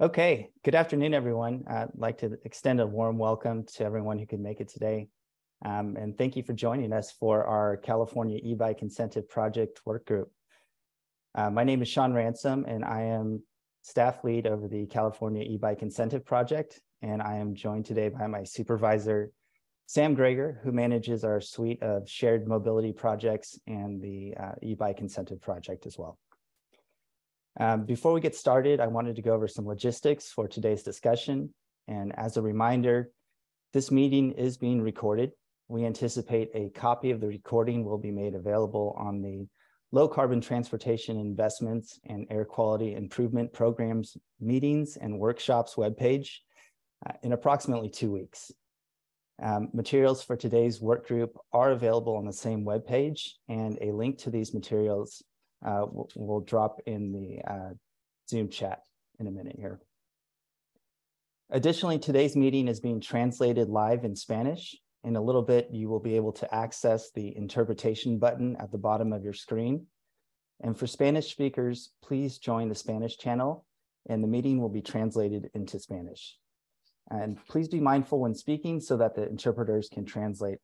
Okay, good afternoon, everyone. I'd like to extend a warm welcome to everyone who could make it today. Um, and thank you for joining us for our California e-bike incentive project work group. Uh, my name is Sean Ransom, and I am staff lead over the California e-bike incentive project. And I am joined today by my supervisor, Sam Greger, who manages our suite of shared mobility projects and the uh, e-bike incentive project as well. Um, before we get started, I wanted to go over some logistics for today's discussion. And as a reminder, this meeting is being recorded. We anticipate a copy of the recording will be made available on the Low Carbon Transportation Investments and Air Quality Improvement Programs meetings and workshops webpage uh, in approximately two weeks. Um, materials for today's work group are available on the same webpage, and a link to these materials uh, we'll, drop in the uh, Zoom chat in a minute here. Additionally, today's meeting is being translated live in Spanish. In a little bit, you will be able to access the interpretation button at the bottom of your screen. And for Spanish speakers, please join the Spanish channel and the meeting will be translated into Spanish. And please be mindful when speaking so that the interpreters can translate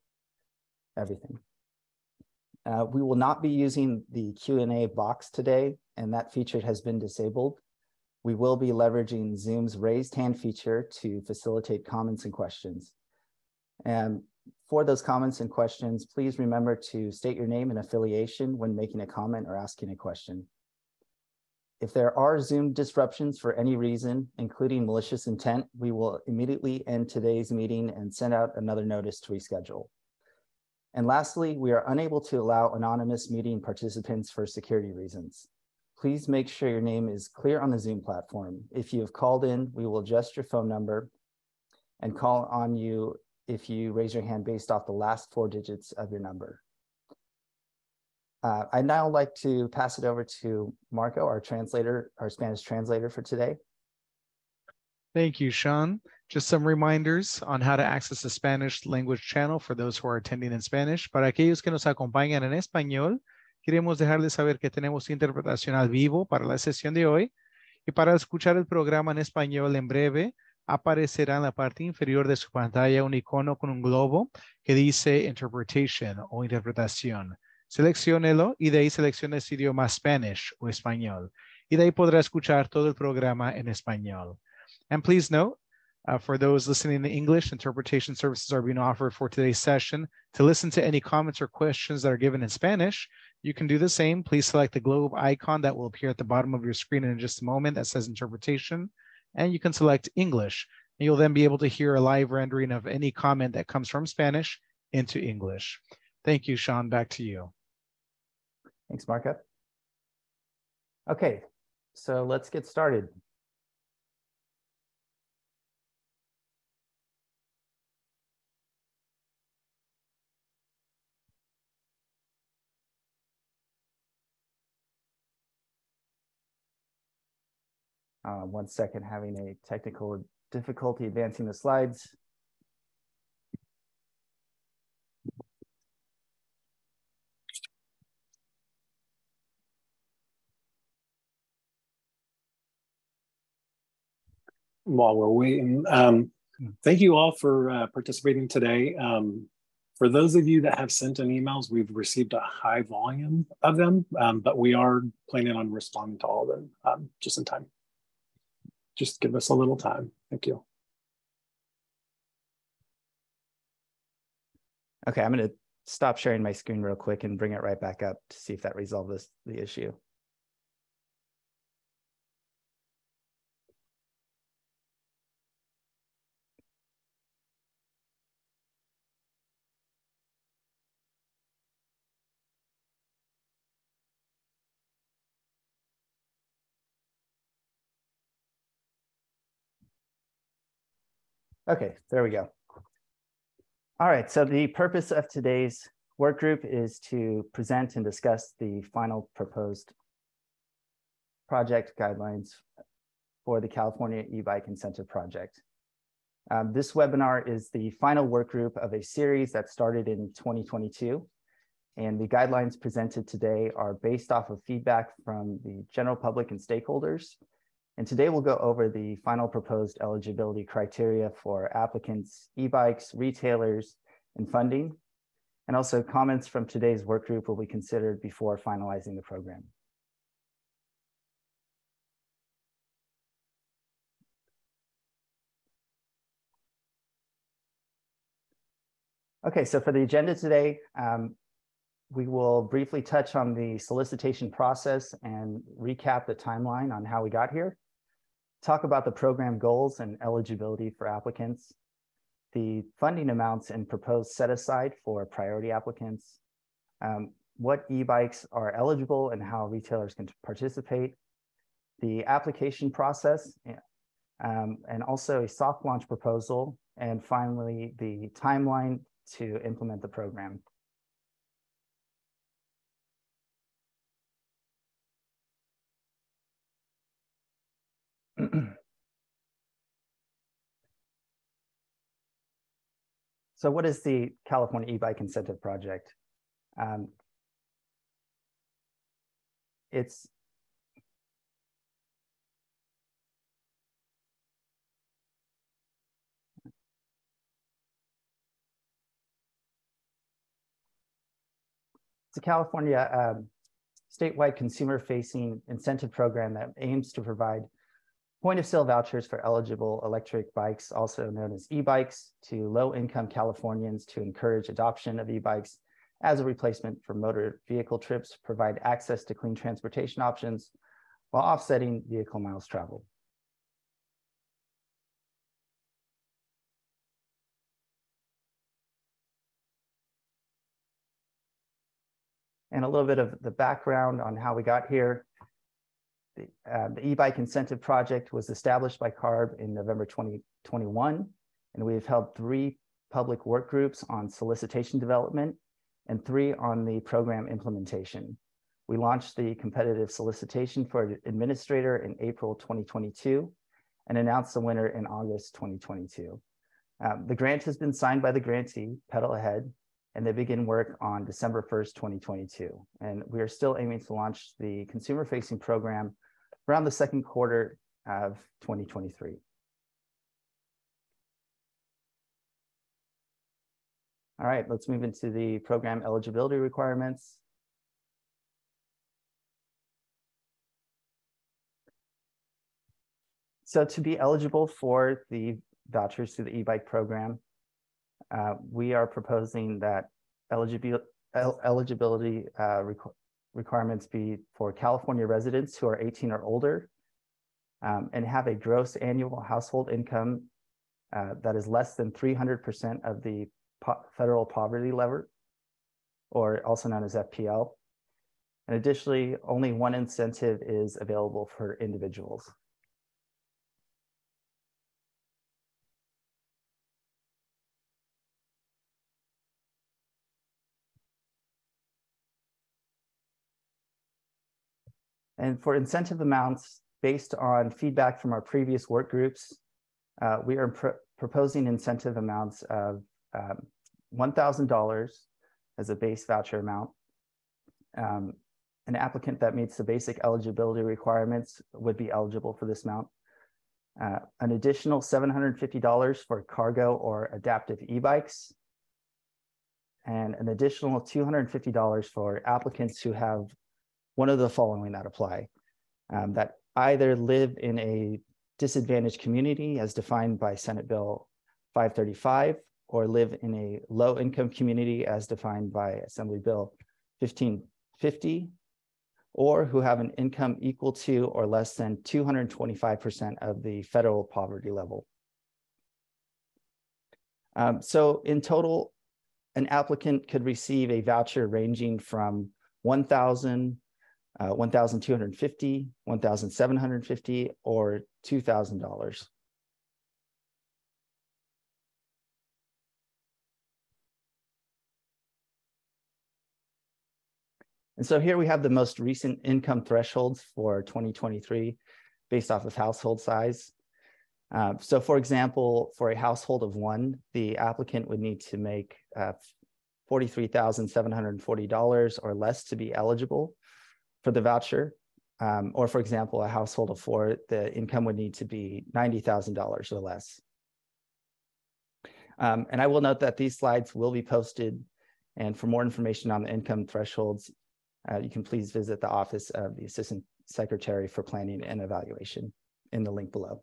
everything. Uh, we will not be using the Q&A box today, and that feature has been disabled. We will be leveraging Zoom's raised hand feature to facilitate comments and questions. And for those comments and questions, please remember to state your name and affiliation when making a comment or asking a question. If there are Zoom disruptions for any reason, including malicious intent, we will immediately end today's meeting and send out another notice to reschedule. And lastly, we are unable to allow anonymous meeting participants for security reasons. Please make sure your name is clear on the Zoom platform. If you have called in, we will adjust your phone number and call on you if you raise your hand based off the last four digits of your number. Uh, I'd now like to pass it over to Marco, our translator, our Spanish translator for today. Thank you, Sean. Just some reminders on how to access the Spanish language channel for those who are attending in Spanish. Para aquellos que nos acompañan en español, queremos dejarles saber que tenemos interpretación al vivo para la sesión de hoy. Y para escuchar el programa en español en breve, aparecerá en la parte inferior de su pantalla un icono con un globo que dice Interpretation o Interpretación. Selecciónelo y de ahí seleccione su idioma Spanish o español. Y de ahí podrá escuchar todo el programa en español. And please note, Uh, for those listening in English, interpretation services are being offered for today's session. To listen to any comments or questions that are given in Spanish, you can do the same. Please select the globe icon that will appear at the bottom of your screen in just a moment that says interpretation, and you can select English. And you'll then be able to hear a live rendering of any comment that comes from Spanish into English. Thank you, Sean. Back to you. Thanks, Marco. Okay, so let's get started. Uh, one second, having a technical difficulty advancing the slides. While we're waiting, um, hmm. thank you all for uh, participating today. Um, for those of you that have sent in emails, we've received a high volume of them, um, but we are planning on responding to all of them um, just in time just give us a little time. Thank you. Okay, I'm going to stop sharing my screen real quick and bring it right back up to see if that resolves the issue. Okay, there we go. All right, so the purpose of today's work group is to present and discuss the final proposed project guidelines for the California e-bike incentive project. Um, this webinar is the final work group of a series that started in 2022. And the guidelines presented today are based off of feedback from the general public and stakeholders And today we'll go over the final proposed eligibility criteria for applicants, e-bikes, retailers, and funding. And also comments from today's work group will be considered before finalizing the program. Okay, so for the agenda today, um, we will briefly touch on the solicitation process and recap the timeline on how we got here, talk about the program goals and eligibility for applicants, the funding amounts and proposed set aside for priority applicants, um, what e-bikes are eligible and how retailers can participate, the application process, um, and also a soft launch proposal, and finally the timeline to implement the program. So what is the California e-bike incentive project? Um, it's It's a California um, statewide consumer-facing incentive program that aims to provide point-of-sale vouchers for eligible electric bikes, also known as e-bikes, to low-income Californians to encourage adoption of e-bikes as a replacement for motor vehicle trips, provide access to clean transportation options while offsetting vehicle miles traveled. and a little bit of the background on how we got here. The, uh, the e-bike incentive project was established by CARB in November 2021, and we've held three public work groups on solicitation development and three on the program implementation. We launched the competitive solicitation for administrator in April 2022 and announced the winner in August 2022. Um, the grant has been signed by the grantee, Pedal Ahead, and they begin work on December 1st, 2022. And we are still aiming to launch the consumer facing program around the second quarter of 2023. All right, let's move into the program eligibility requirements. So to be eligible for the vouchers through the e-bike program, uh, we are proposing that eligibility, eligibility uh, requirements be for California residents who are 18 or older um, and have a gross annual household income uh, that is less than 300% of the po federal poverty level, or also known as FPL. And additionally, only one incentive is available for individuals. And for incentive amounts based on feedback from our previous work groups, uh, we are pr proposing incentive amounts of um, $1,000 as a base voucher amount. Um, an applicant that meets the basic eligibility requirements would be eligible for this amount. Uh, an additional $750 for cargo or adaptive e-bikes, and an additional $250 for applicants who have one of the following that apply um, that either live in a disadvantaged community as defined by Senate Bill 535 or live in a low income community as defined by Assembly Bill 1550 or who have an income equal to or less than 225% of the federal poverty level. Um, so in total, an applicant could receive a voucher ranging from 1,000 uh, 1,250, 1,750, or $2,000. And so here we have the most recent income thresholds for 2023 based off of household size. Uh, so for example, for a household of one, the applicant would need to make uh, $43,740 or less to be eligible for the voucher. Um, or for example, a household of four, the income would need to be $90,000 or less. Um, and I will note that these slides will be posted. And for more information on the income thresholds, uh, you can please visit the office of the Assistant Secretary for Planning and Evaluation in the link below.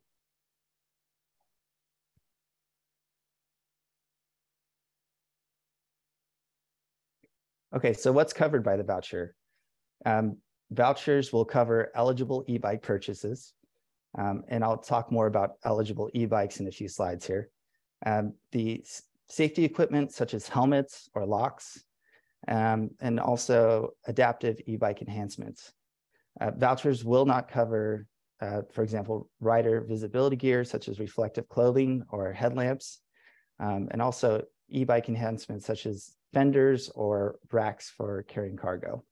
Okay, so what's covered by the voucher? Um, vouchers will cover eligible e-bike purchases. Um, and I'll talk more about eligible e-bikes in a few slides here. Um, the safety equipment such as helmets or locks, um, and also adaptive e-bike enhancements. Uh, vouchers will not cover, uh, for example, rider visibility gear such as reflective clothing or headlamps, um, and also e-bike enhancements such as fenders or racks for carrying cargo.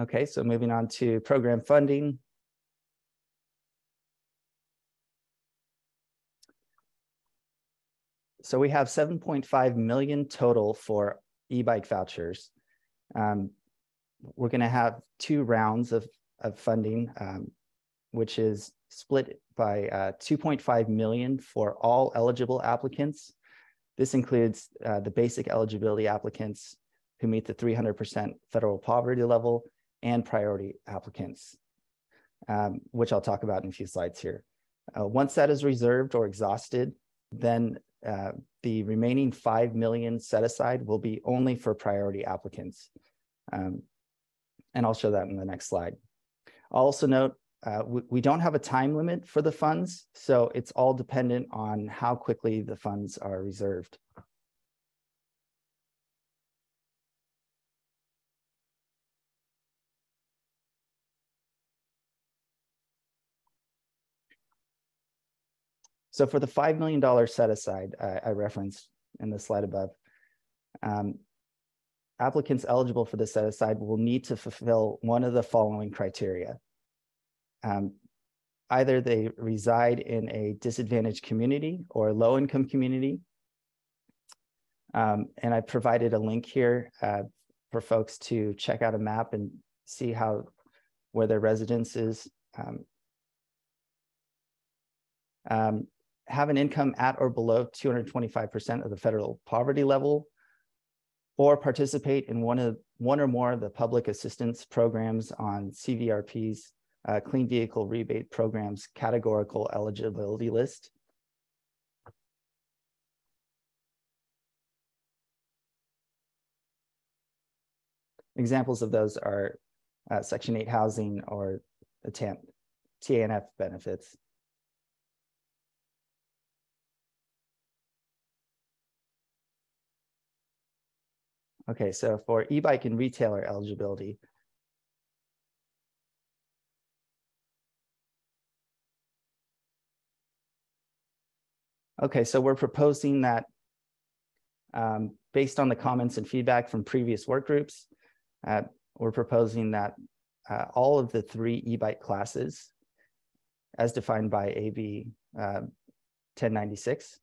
Okay, so moving on to program funding. So we have 7.5 million total for e-bike vouchers. Um, we're going to have two rounds of, of funding, um, which is split by uh, 2.5 million for all eligible applicants. This includes uh, the basic eligibility applicants who meet the 300% federal poverty level and priority applicants, um, which I'll talk about in a few slides here. Uh, once that is reserved or exhausted, then uh, the remaining 5 million set aside will be only for priority applicants. Um, and I'll show that in the next slide. I'll also note uh, we, we, don't have a time limit for the funds, so it's all dependent on how quickly the funds are reserved. So for the $5 million set aside uh, I referenced in the slide above, um, applicants eligible for the set aside will need to fulfill one of the following criteria. Um, either they reside in a disadvantaged community or a low income community. Um, and I provided a link here uh, for folks to check out a map and see how where their residence is. Um, um have an income at or below 225% of the federal poverty level, or participate in one of one or more of the public assistance programs on CVRP's uh, Clean Vehicle Rebate Program's categorical eligibility list. Examples of those are uh, Section 8 housing or TANF benefits. Okay, so for e-bike and retailer eligibility, Okay, so we're proposing that um, based on the comments and feedback from previous work groups, uh, we're proposing that uh, all of the three e-bike classes as defined by AB uh, 1096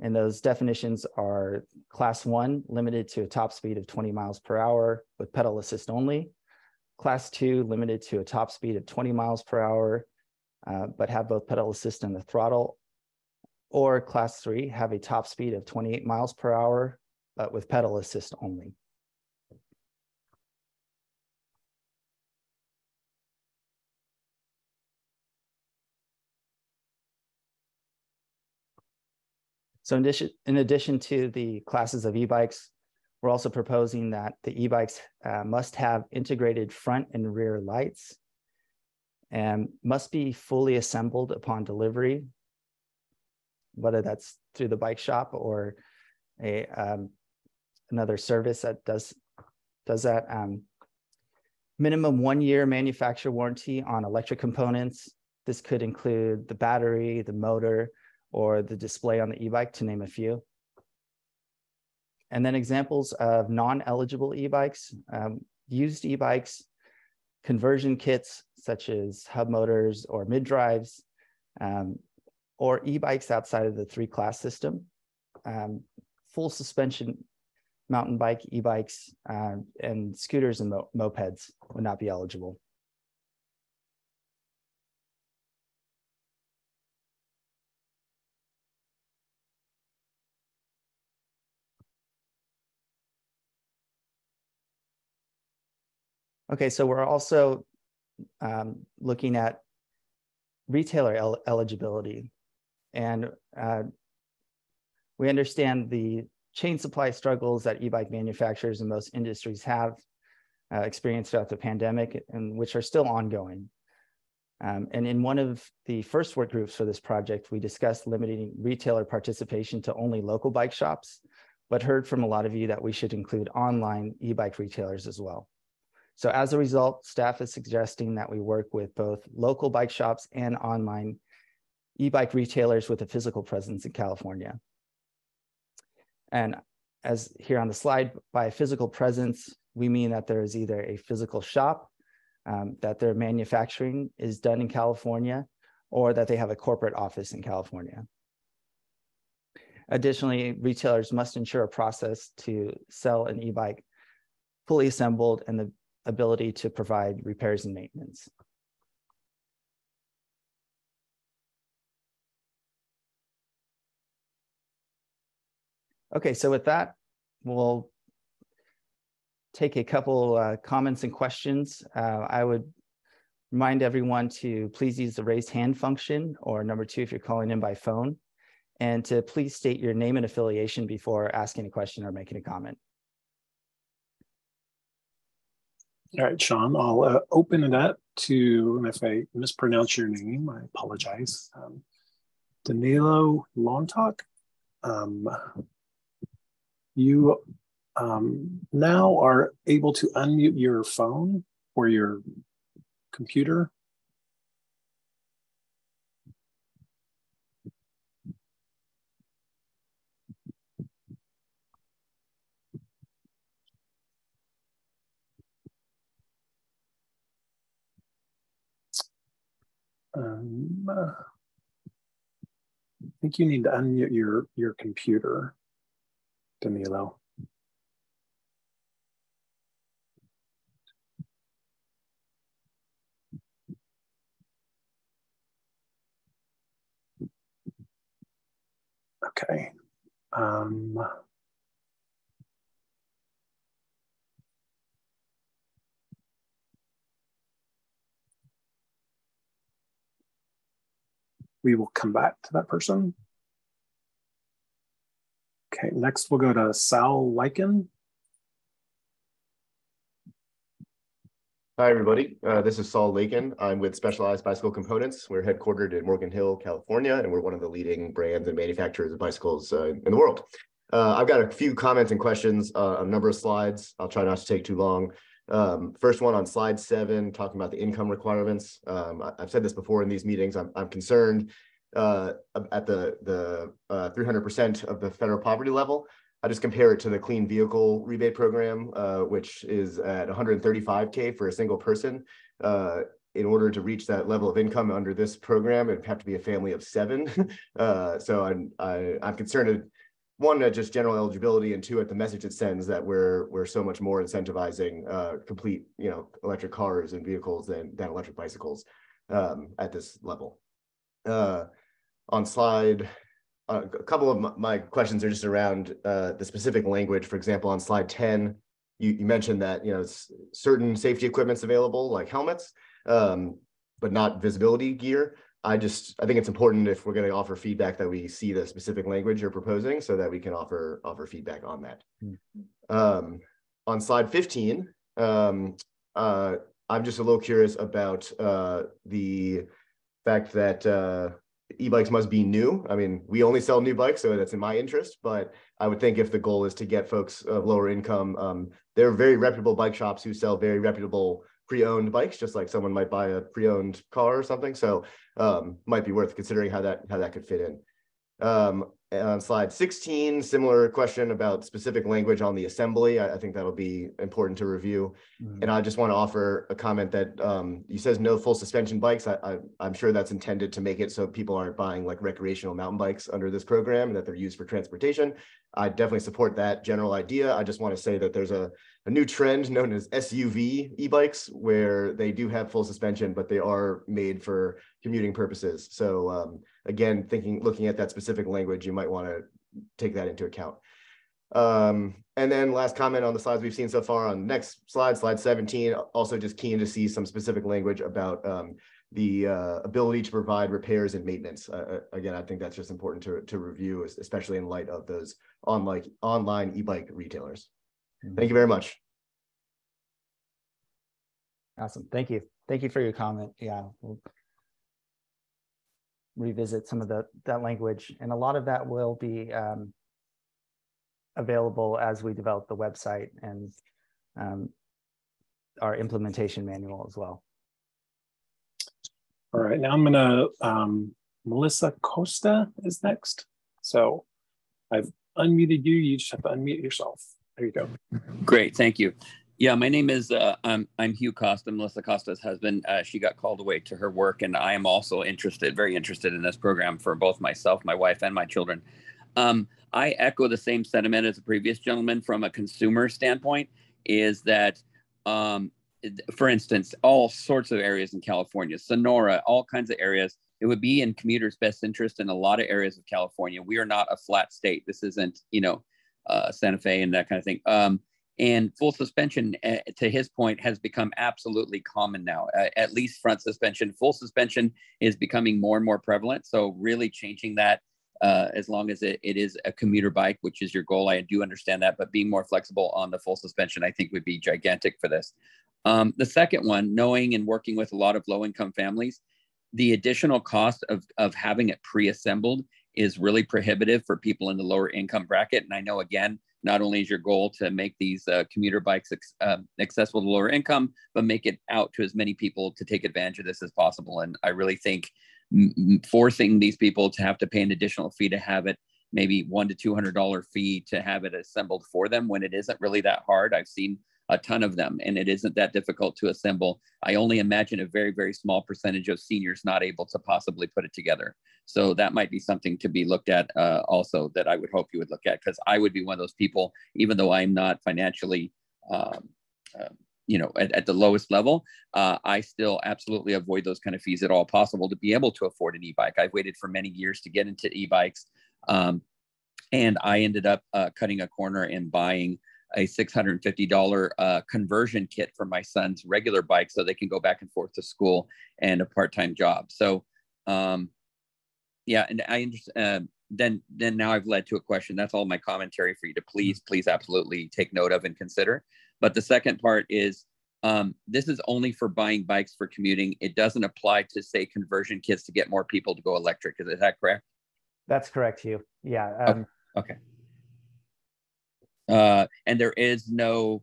and those definitions are class one, limited to a top speed of 20 miles per hour with pedal assist only. Class two, limited to a top speed of 20 miles per hour, uh, but have both pedal assist and the throttle. Or class three, have a top speed of 28 miles per hour, but with pedal assist only. So in addition, in addition to the classes of e-bikes, we're also proposing that the e-bikes uh, must have integrated front and rear lights and must be fully assembled upon delivery, whether that's through the bike shop or a um, another service that does does that. Um, minimum one year manufacturer warranty on electric components. This could include the battery, the motor, or the display on the e-bike, to name a few. And then examples of non-eligible e-bikes, um, used e-bikes, conversion kits such as hub motors or mid drives, um, or e-bikes outside of the three class system. Um, full suspension mountain bike, e-bikes, uh, and scooters and mo mopeds would not be eligible. Okay, so we're also um, looking at retailer el eligibility. And uh, we understand the chain supply struggles that e-bike manufacturers and most industries have uh, experienced throughout the pandemic and which are still ongoing. Um, and in one of the first work groups for this project, we discussed limiting retailer participation to only local bike shops, but heard from a lot of you that we should include online e-bike retailers as well. So as a result, staff is suggesting that we work with both local bike shops and online e-bike retailers with a physical presence in California. And as here on the slide, by physical presence, we mean that there is either a physical shop, um, that their manufacturing is done in California, or that they have a corporate office in California. Additionally, retailers must ensure a process to sell an e-bike fully assembled and the ability to provide repairs and maintenance. Okay, so with that, we'll take a couple uh, comments and questions. Uh, I would remind everyone to please use the raise hand function or number two if you're calling in by phone and to please state your name and affiliation before asking a question or making a comment. All right, Sean, I'll uh, open it up to, and if I mispronounce your name, I apologize. Um, Danilo Lontok. Um, you um, now are able to unmute your phone or your computer. Um, I think you need to unmute your, your computer. Danilo. Okay. Um, we will come back to that person. Okay, next we'll go to Sal Lycan. Hi, everybody. Uh, this is Saul Lakin. I'm with Specialized Bicycle Components. We're headquartered in Morgan Hill, California, and we're one of the leading brands and manufacturers of bicycles uh, in the world. Uh, I've got a few comments and questions uh, a number of slides. I'll try not to take too long. Um, first one on slide seven, talking about the income requirements. Um, I, have said this before in these meetings. I'm, I'm concerned uh, at the the 300% uh, of the federal poverty level. I just compare it to the clean vehicle rebate program, uh, which is at 135k for a single person. Uh, in order to reach that level of income under this program, it'd have to be a family of seven. uh, so I'm I, am i am concerned. One, at just general eligibility, and two, at the message it sends that we're we're so much more incentivizing uh, complete, you know, electric cars and vehicles than than electric bicycles um, at this level. Uh, on slide, uh, a couple of my questions are just around uh, the specific language. For example, on slide 10, you, you mentioned that you know certain safety equipment's available, like helmets, um, but not visibility gear. I just I think it's important if we're going to offer feedback that we see the specific language you're proposing, so that we can offer offer feedback on that. Mm-hmm. Um, on slide 15, um, uh, I'm just a little curious about uh, the fact that uh, e-bikes must be new. I mean, we only sell new bikes, so that's in my interest. But I would think if the goal is to get folks of lower income, um, there are very reputable bike shops who sell very reputable pre-owned bikes, just like someone might buy a pre-owned car or something. So um, might be worth considering how that how that could fit in. Um, on slide 16, similar question about specific language on the assembly. I, I think that'll be important to review. Mm-hmm. And I just want to offer a comment that um, you says no full suspension bikes. I, am sure that's intended to make it so people aren't buying like recreational mountain bikes under this program and that they're used for transportation. I definitely support that general idea. I just want to say that there's a, a new trend known as SUV e-bikes where they do have full suspension, but they are made for commuting purposes. So um, again, thinking, looking at that specific language, you might want to take that into account. Um, and then last comment on the slides we've seen so far on next slide, slide 17, also just keen to see some specific language about um, the uh, ability to provide repairs and maintenance. Uh, uh again, I think that's just important to, to review, especially in light of those online, online e-bike retailers. Mm-hmm. Thank you very much. Awesome. Thank you. Thank you for your comment. Yeah, we'll revisit some of the that language, and a lot of that will be um, available as we develop the website and um, our implementation manual as well. All right, now I'm gonna, um, Melissa Costa is next. So I've unmuted you, you just have to unmute yourself. There you go. Great, thank you. Yeah, my name is uh, I'm I'm Hugh Costa, Melissa Costa's husband. Uh, she got called away to her work, and I am also interested, very interested in this program for both myself, my wife, and my children. Um, I echo the same sentiment as the previous gentleman from a consumer standpoint. Is that, um, for instance, all sorts of areas in California, Sonora, all kinds of areas. It would be in commuters' best interest in a lot of areas of California. We are not a flat state. This isn't, you know, uh, Santa Fe and that kind of thing. Um, and full suspension, uh, to his point, has become absolutely common now. Uh, at least front suspension, full suspension is becoming more and more prevalent. So really changing that, uh, as long as it, it is a commuter bike, which is your goal, I do understand that. But being more flexible on the full suspension, I think, would be gigantic for this. Um, the second one, knowing and working with a lot of low-income families, the additional cost of of having it pre-assembled is really prohibitive for people in the lower income bracket. And I know again not only is your goal to make these uh, commuter bikes uh, accessible to lower income, but make it out to as many people to take advantage of this as possible. And I really think forcing these people to have to pay an additional fee to have it maybe one to two hundred dollar fee to have it assembled for them when it isn't really that hard. I've seen a ton of them and it isn't that difficult to assemble. I only imagine a very, very small percentage of seniors not able to possibly put it together. So that might be something to be looked at uh, also that I would hope you would look at because I would be one of those people, even though I'm not financially, um, uh, you know, at, at, the lowest level, uh, I still absolutely avoid those kind of fees at all possible to be able to afford an e-bike. I've waited for many years to get into e-bikes. Um, and I ended up uh, cutting a corner and buying a $650 uh, conversion kit for my son's regular bike so they can go back and forth to school and a part-time job. So, um, yeah, and I uh, then then now I've led to a question. That's all my commentary for you to please, please, absolutely take note of and consider. But the second part is um, this is only for buying bikes for commuting. It doesn't apply to say conversion kits to get more people to go electric. Is, is that correct? That's correct, Hugh. Yeah. Um, okay. okay uh, and there is no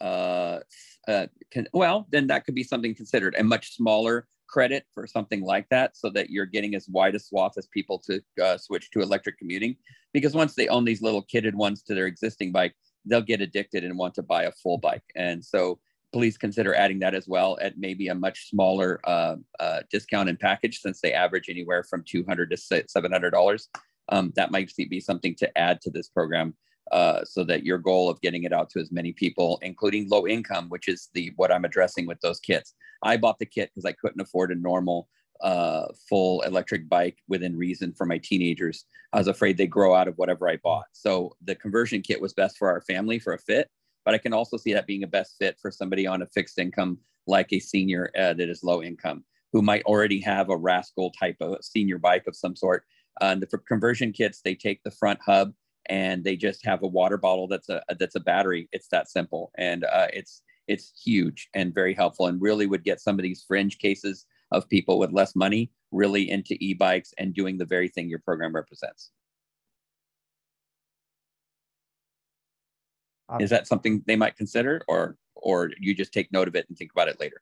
uh, uh, well, then that could be something considered a much smaller credit for something like that so that you're getting as wide a swath as people to uh, switch to electric commuting. Because once they own these little kitted ones to their existing bike, they'll get addicted and want to buy a full bike. And so please consider adding that as well at maybe a much smaller uh, uh, discount and package since they average anywhere from 200 to $700. Um, that might be something to add to this program uh, so that your goal of getting it out to as many people, including low income, which is the what I'm addressing with those kits. I bought the kit because I couldn't afford a normal uh, full electric bike within reason for my teenagers. I was afraid they grow out of whatever I bought. So the conversion kit was best for our family for a fit, but I can also see that being a best fit for somebody on a fixed income like a senior uh, that is low income who might already have a rascal type of senior bike of some sort. Uh, the conversion kits, they take the front hub and they just have a water bottle that's a that's a battery. It's that simple, and uh, it's it's huge and very helpful, and really would get some of these fringe cases of people with less money really into e-bikes and doing the very thing your program represents. Is that something they might consider, or or you just take note of it and think about it later?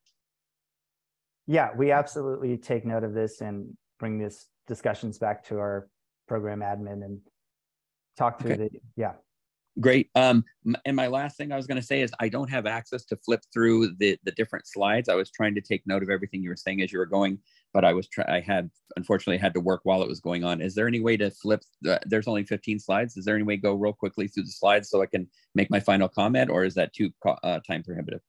Yeah, we absolutely take note of this and bring this discussions back to our program admin and talk through Okay. the, yeah. Great. Um, and my last thing I was going to say is I don't have access to flip through the the different slides. I was trying to take note of everything you were saying as you were going, but I was try I had unfortunately had to work while it was going on. Is there any way to flip? The, there's only 15 slides. Is there any way to go real quickly through the slides so I can make my final comment, or is that too uh, time prohibitive?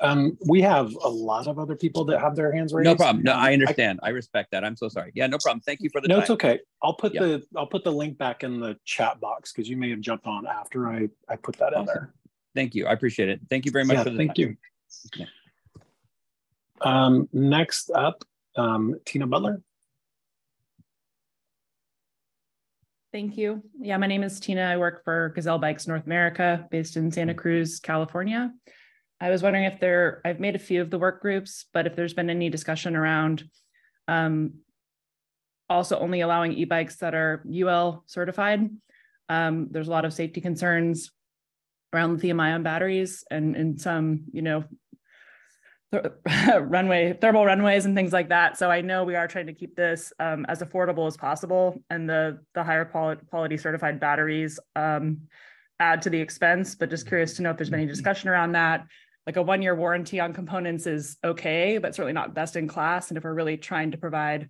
Um, we have a lot of other people that have their hands raised. No problem. No, Um, I understand. I respect that. I'm so sorry. Yeah, no problem. Thank you for the No, time. it's okay. I'll put Yeah. the I'll put the link back in the chat box because you may have jumped on after I I put that in there. Thank you. I appreciate it. Thank you very much Yeah, for the thank time. you. Um, next up, um, Tina Butler. Thank you. Yeah, my name is Tina. I work for Gazelle Bikes North America, based in Santa Cruz, California. I was wondering if there, I've made a few of the work groups, but if there's been any discussion around um, also only allowing e-bikes that are UL certified. Um, there's a lot of safety concerns around lithium ion batteries and, and some, you know, th- runway thermal runaways and things like that. So I know we are trying to keep this um, as affordable as possible, and the the higher quality quality certified batteries um, add to the expense. But just curious to know if there's been any discussion around that. Like a one year warranty on components is okay, but certainly not best in class. And if we're really trying to provide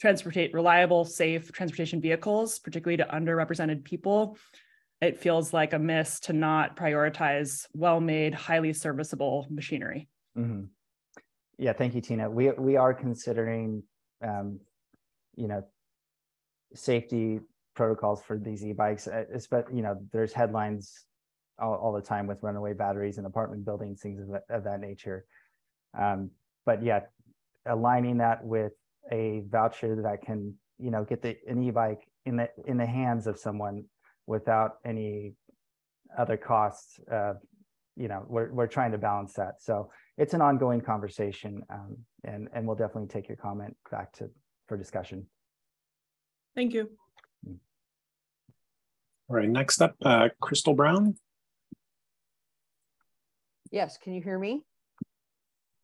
transportate reliable, safe transportation vehicles, particularly to underrepresented people, it feels like a miss to not prioritize well-made, highly serviceable machinery. Mhm. Yeah, thank you, Tina. We we are considering, um, you know, safety protocols for these e-bikes. But you know, there's headlines all, all the time with runaway batteries in apartment buildings, things of that, of that nature. Um, but yeah, aligning that with a voucher that can, you know, get the an e-bike in the in the hands of someone without any other costs. Uh, you know, we're we're trying to balance that. So it's an ongoing conversation, um, and and we'll definitely take your comment back to for discussion. Thank you. All right, next up, uh, Crystal Brown. Yes, can you hear me?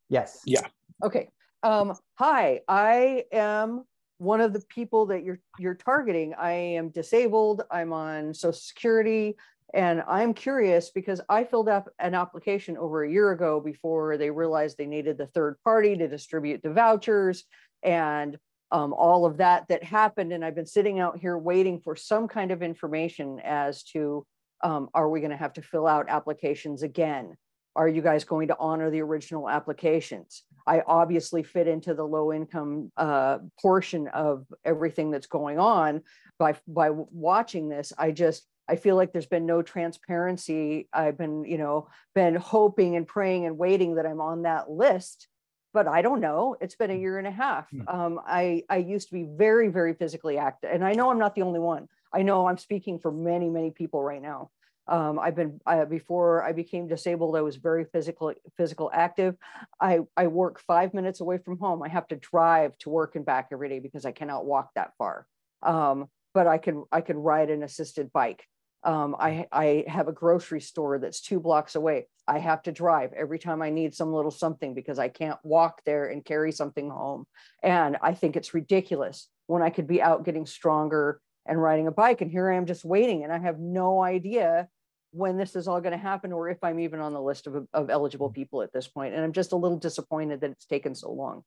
Yes. Yeah. Okay. Um, hi, I am one of the people that you're you're targeting. I am disabled. I'm on Social Security, and I'm curious because I filled up an application over a year ago before they realized they needed the third party to distribute the vouchers and um, all of that that happened. And I've been sitting out here waiting for some kind of information as to um, are we going to have to fill out applications again? Are you guys going to honor the original applications? I obviously fit into the low income uh, portion of everything that's going on by by watching this. I just I feel like there's been no transparency. I've been you know been hoping and praying and waiting that I'm on that list, but I don't know. It's been a year and a half. Um, I I used to be very very physically active, and I know I'm not the only one. I know I'm speaking for many many people right now. Um, I've been I, before I became disabled. I was very physical physical active. I I work five minutes away from home. I have to drive to work and back every day because I cannot walk that far. Um, but I can I can ride an assisted bike. Um, I I have a grocery store that's two blocks away. I have to drive every time I need some little something because I can't walk there and carry something home. And I think it's ridiculous when I could be out getting stronger and riding a bike. And here I am just waiting, and I have no idea when this is all going to happen or if I'm even on the list of, of eligible people at this point. And I'm just a little disappointed that it's taken so long.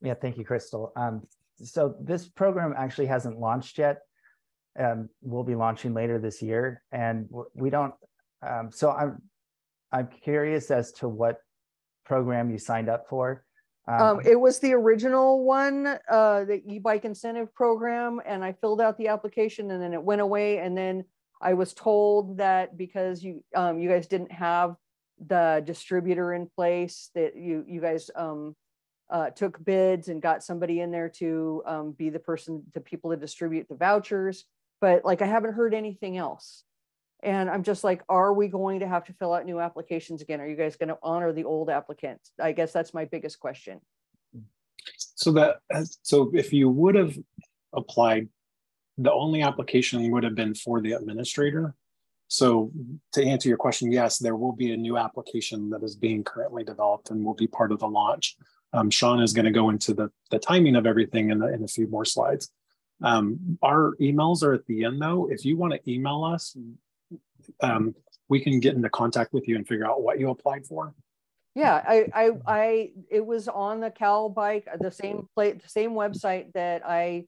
Yeah, thank you, Crystal. Um, so this program actually hasn't launched yet. Um, we'll be launching later this year, and we don't. Um, so I'm I'm curious as to what program you signed up for. Um, it was the original one, uh, the e-bike incentive program, and I filled out the application and then it went away. And then I was told that because you um, you guys didn't have the distributor in place, that you you guys um, uh, took bids and got somebody in there to um, be the person, the people to distribute the vouchers. But like I haven't heard anything else. And I'm just like, are we going to have to fill out new applications again? Are you guys going to honor the old applicants? I guess that's my biggest question. So that so if you would have applied, the only application would have been for the administrator. So to answer your question, yes, there will be a new application that is being currently developed and will be part of the launch. Um, Sean is going to go into the, the timing of everything in, the, in a few more slides. Um, our emails are at the end though. If you want to email us, um, we can get into contact with you and figure out what you applied for. Yeah, I, I, I, it was on the Cal bike, the same plate, the same website that I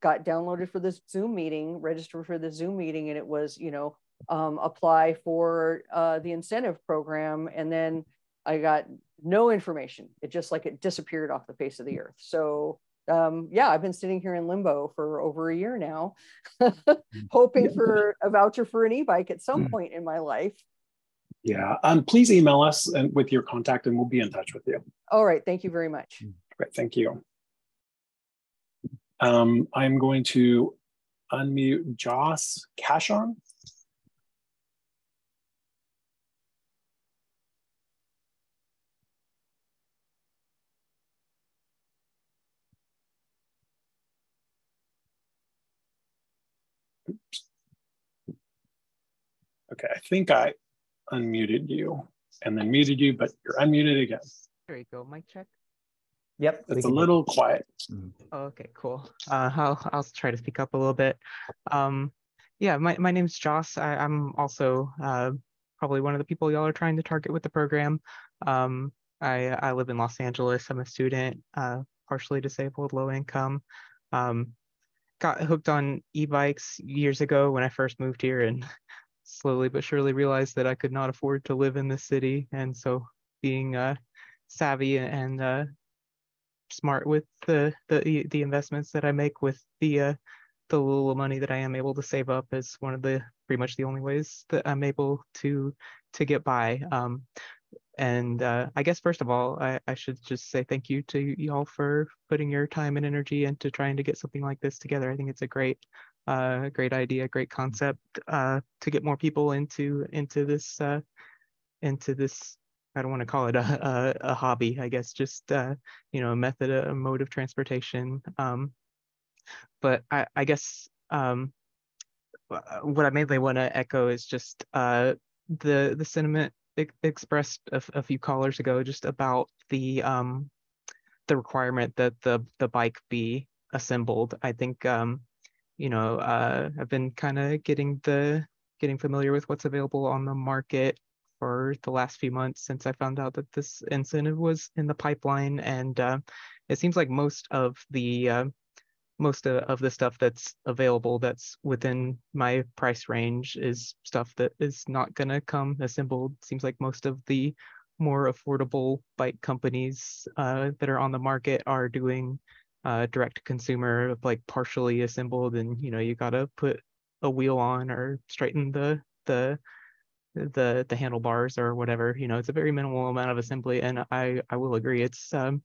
got, downloaded for this Zoom meeting, registered for the Zoom meeting, and it was, you know, um, apply for uh, the incentive program, and then I got no information. It just like it disappeared off the face of the earth. So um, yeah, I've been sitting here in limbo for over a year now, hoping for a voucher for an e-bike at some mm. point in my life. Yeah, um, please email us and with your contact and we'll be in touch with you. All right, thank you very much. Great, thank you. Um, I'm going to unmute Joss Cashon. Okay, I think I unmuted you and then muted you, but you're unmuted again. There you go, mic check. Yep. It's a little quiet. Oh, okay, cool. Uh, I'll, I'll try to speak up a little bit. Um, yeah, my, my name's Joss. I, am also uh, probably one of the people y'all are trying to target with the program. Um, I, I live in Los Angeles. I'm a student, uh, partially disabled, low income. Um, got hooked on e-bikes years ago when I first moved here and slowly but surely realized that I could not afford to live in this city. And so being uh, savvy and uh, smart with the, the the investments that I make with the uh, the little money that I am able to save up is one of the pretty much the only ways that I'm able to to get by. Um, and uh, I guess first of all, I, I should just say thank you to y'all for putting your time and energy into trying to get something like this together. I think it's a great uh, great idea, great concept uh, to get more people into into this uh, into this. I don't want to call it a, a, a hobby, I guess, just uh, you know, a method, a mode of transportation. Um, but I, I guess um, what I mainly want to echo is just uh, the the sentiment expressed a, a, few callers ago, just about the um, the requirement that the the bike be assembled. I think um, you know, uh, I've been kind of getting the getting familiar with what's available on the market for the last few months since I found out that this incentive was in the pipeline, and uh, it seems like most of the uh, most of, of the stuff that's available that's within my price range is stuff that is not going to come assembled. Seems like most of the more affordable bike companies uh, that are on the market are doing uh, direct consumer, like partially assembled, and you know you gotta put a wheel on or straighten the the the the handlebars or whatever. You know, it's a very minimal amount of assembly, and I I will agree it's um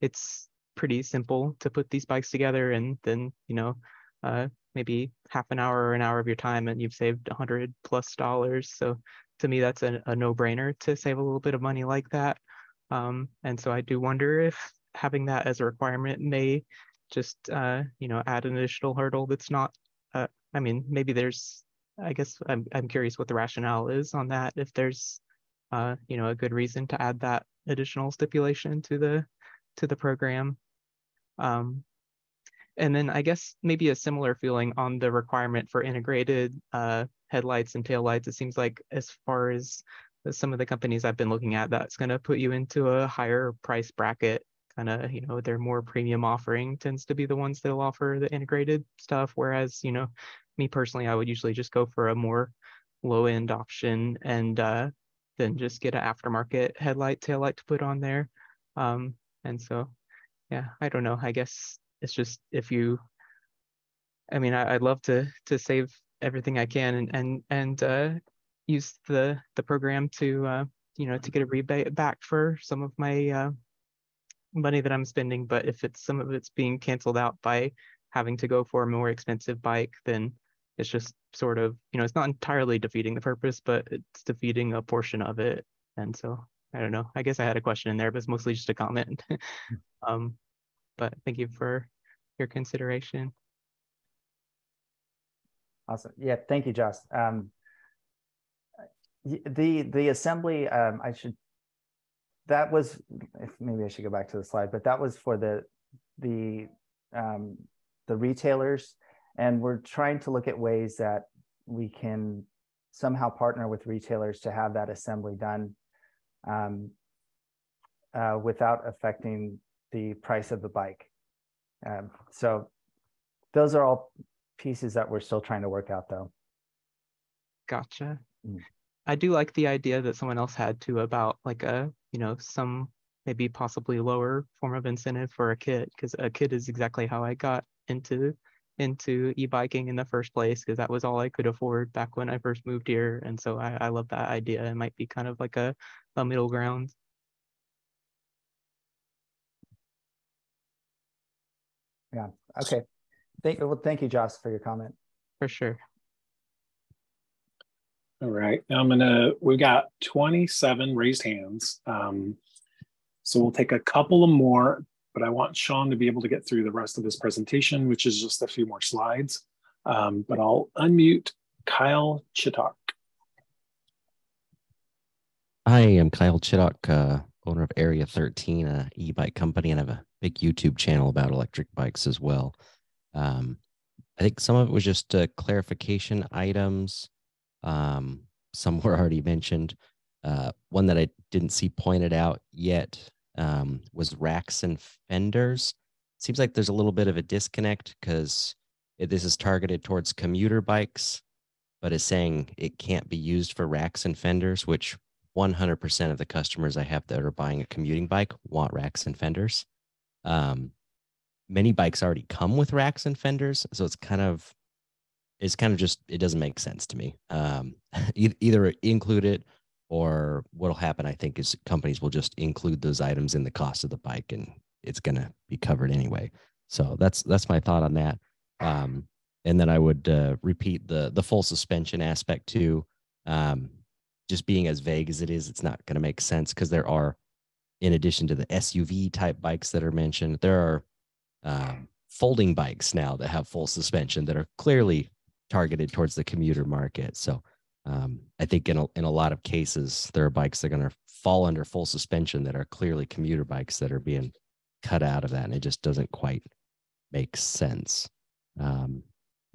it's pretty simple to put these bikes together, and then you know uh maybe half an hour or an hour of your time, and you've saved a hundred plus dollars. So to me, that's a, a no brainer to save a little bit of money like that. Um, and so I do wonder if having that as a requirement may just uh, you know add an additional hurdle that's not uh, i mean maybe there's i guess I'm, I'm curious what the rationale is on that if there's uh, you know a good reason to add that additional stipulation to the to the program. Um, and then i guess maybe a similar feeling on the requirement for integrated uh, headlights and taillights. It seems like as far as some of the companies i've been looking at that's going to put you into a higher price bracket. Kind of you know their more premium offering tends to be the ones that'll offer the integrated stuff whereas you know me personally i would usually just go for a more low end option and uh, then just get an aftermarket headlight tail light to put on there. Um, and so yeah i don't know. I guess it's just if you i mean I, would love to to save everything i can and and and uh, use the the program to uh, you know to get a rebate back for some of my uh, money that I'm spending, but if it's some of it's being canceled out by having to go for a more expensive bike, then it's just sort of, you know, it's not entirely defeating the purpose, but it's defeating a portion of it. And so I don't know. I guess I had a question in there, but it's mostly just a comment. um, but thank you for your consideration. Awesome. Yeah, thank you, Joss. Um, the the assembly, um, I should that was if maybe I should go back to the slide, but that was for the the um, the retailers, and we're trying to look at ways that we can somehow partner with retailers to have that assembly done um, uh, without affecting the price of the bike. Um, so those are all pieces that we're still trying to work out though. Gotcha. Mm. I do like the idea that someone else had too about like a, you know, some maybe possibly lower form of incentive for a kit because a kit is exactly how I got into into e-biking in the first place because that was all I could afford back when I first moved here. And so I, I love that idea. It might be kind of like a, a middle ground. Yeah. Okay. Thank well, thank you, Joss, for your comment. For sure. All right. Now I'm gonna. We've got 27 raised hands. Um, so we'll take a couple of more, but I want Sean to be able to get through the rest of this presentation, which is just a few more slides. Um, but I'll unmute Kyle Chittock. Hi, I'm Kyle Chittock, uh, owner of Area 13, a e-bike company, and I have a big YouTube channel about electric bikes as well. Um, I think some of it was just uh, clarification items. Um, some were already mentioned. Uh, one that I didn't see pointed out yet um, was racks and fenders. Seems like there's a little bit of a disconnect because this is targeted towards commuter bikes, but is saying it can't be used for racks and fenders, which 100% of the customers I have that are buying a commuting bike want racks and fenders. Um, many bikes already come with racks and fenders, so it's kind of it's kind of just it doesn't make sense to me. Um, either include it or what'll happen, I think, is companies will just include those items in the cost of the bike, and it's gonna be covered anyway. So that's that's my thought on that. Um, and then I would uh, repeat the the full suspension aspect too. Um, just being as vague as it is, it's not going to make sense because there are, in addition to the SUV type bikes that are mentioned, there are um, folding bikes now that have full suspension that are clearly targeted towards the commuter market. So um, I think in a, in a lot of cases, there are bikes that are going to fall under full suspension that are clearly commuter bikes that are being cut out of that, and it just doesn't quite make sense. Um,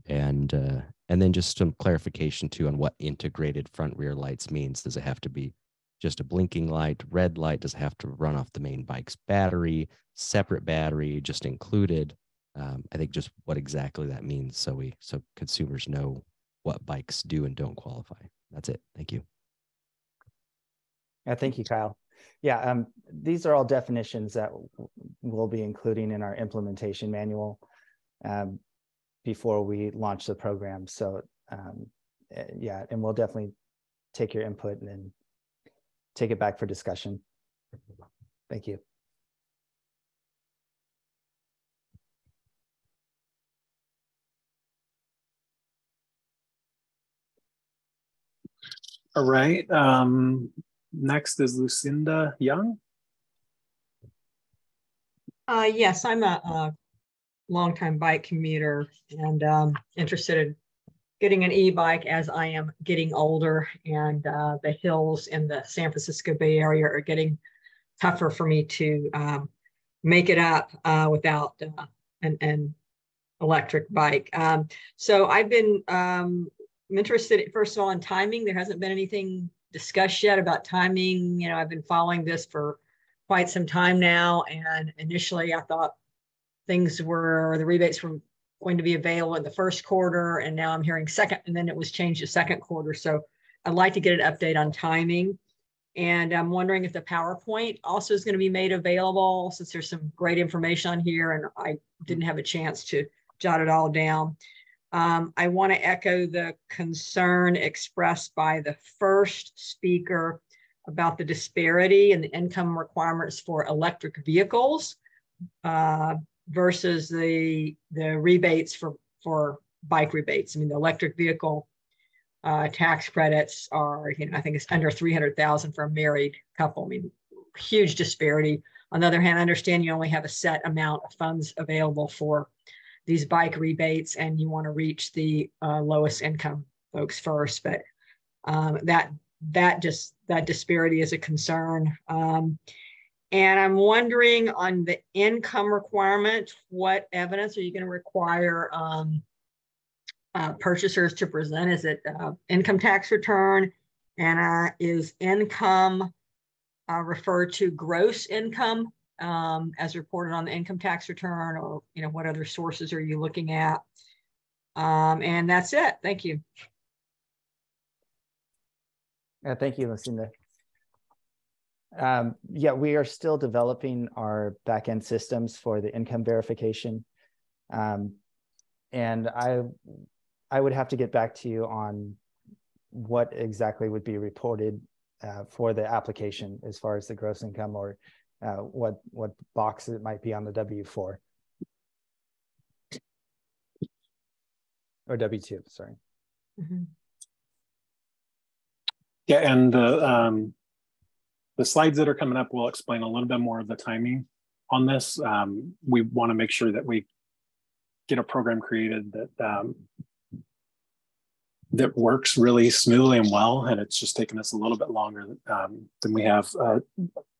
and uh, and then just some clarification too on what integrated front rear lights means. Does it have to be just a blinking light, red light? Does it have to run off the main bike's battery, separate battery, just included? Um, I think just what exactly that means, so we so consumers know what bikes do and don't qualify. That's it. Thank you. Yeah, thank you, Kyle. Yeah, um, these are all definitions that we'll be including in our implementation manual. Um, before we launch the program. So um, eh, yeah, and we'll definitely take your input and then take it back for discussion. Thank you. All right. Um, next is Lucinda Young. Uh, yes, I'm a, a longtime bike commuter and um, interested in getting an e-bike as I am getting older and uh, the hills in the San Francisco Bay Area are getting tougher for me to um, make it up uh, without uh, an, an, electric bike. Um, so I've been um, interested, first of all, in timing. There hasn't been anything discussed yet about timing. You know, I've been following this for quite some time now. And initially I thought things were the rebates were going to be available in the first quarter and now i'm hearing second and then it was changed to second quarter so i'd like to get an update on timing and i'm wondering if the powerpoint also is going to be made available since there's some great information on here and i didn't have a chance to jot it all down um, i want to echo the concern expressed by the first speaker about the disparity in the income requirements for electric vehicles uh, versus the the rebates for for bike rebates. I mean, the electric vehicle uh, tax credits are, you know, I think it's under 300,000 for a married couple. I mean, huge disparity. On the other hand, I understand you only have a set amount of funds available for these bike rebates and you want to reach the uh, lowest income folks first, but um, that that just that disparity is a concern. Um, And I'm wondering on the income requirement, what evidence are you going to require um, uh, purchasers to present? Is it uh, income tax return? And uh, is income uh, referred to gross income um, as reported on the income tax return, or you know what other sources are you looking at? Um, and that's it. Thank you. Yeah, thank you, Lucinda. Um, yeah, we are still developing our backend systems for the income verification. Um, and I, I would have to get back to you on what exactly would be reported uh, for the application as far as the gross income or uh, what what box it might be on the W-4 or W-2, sorry. Mm -hmm. Yeah, and the um, the slides that are coming up will explain a little bit more of the timing on this. Um, we want to make sure that we get a program created that um, that works really smoothly and well, and it's just taken us a little bit longer um, than we have. Uh,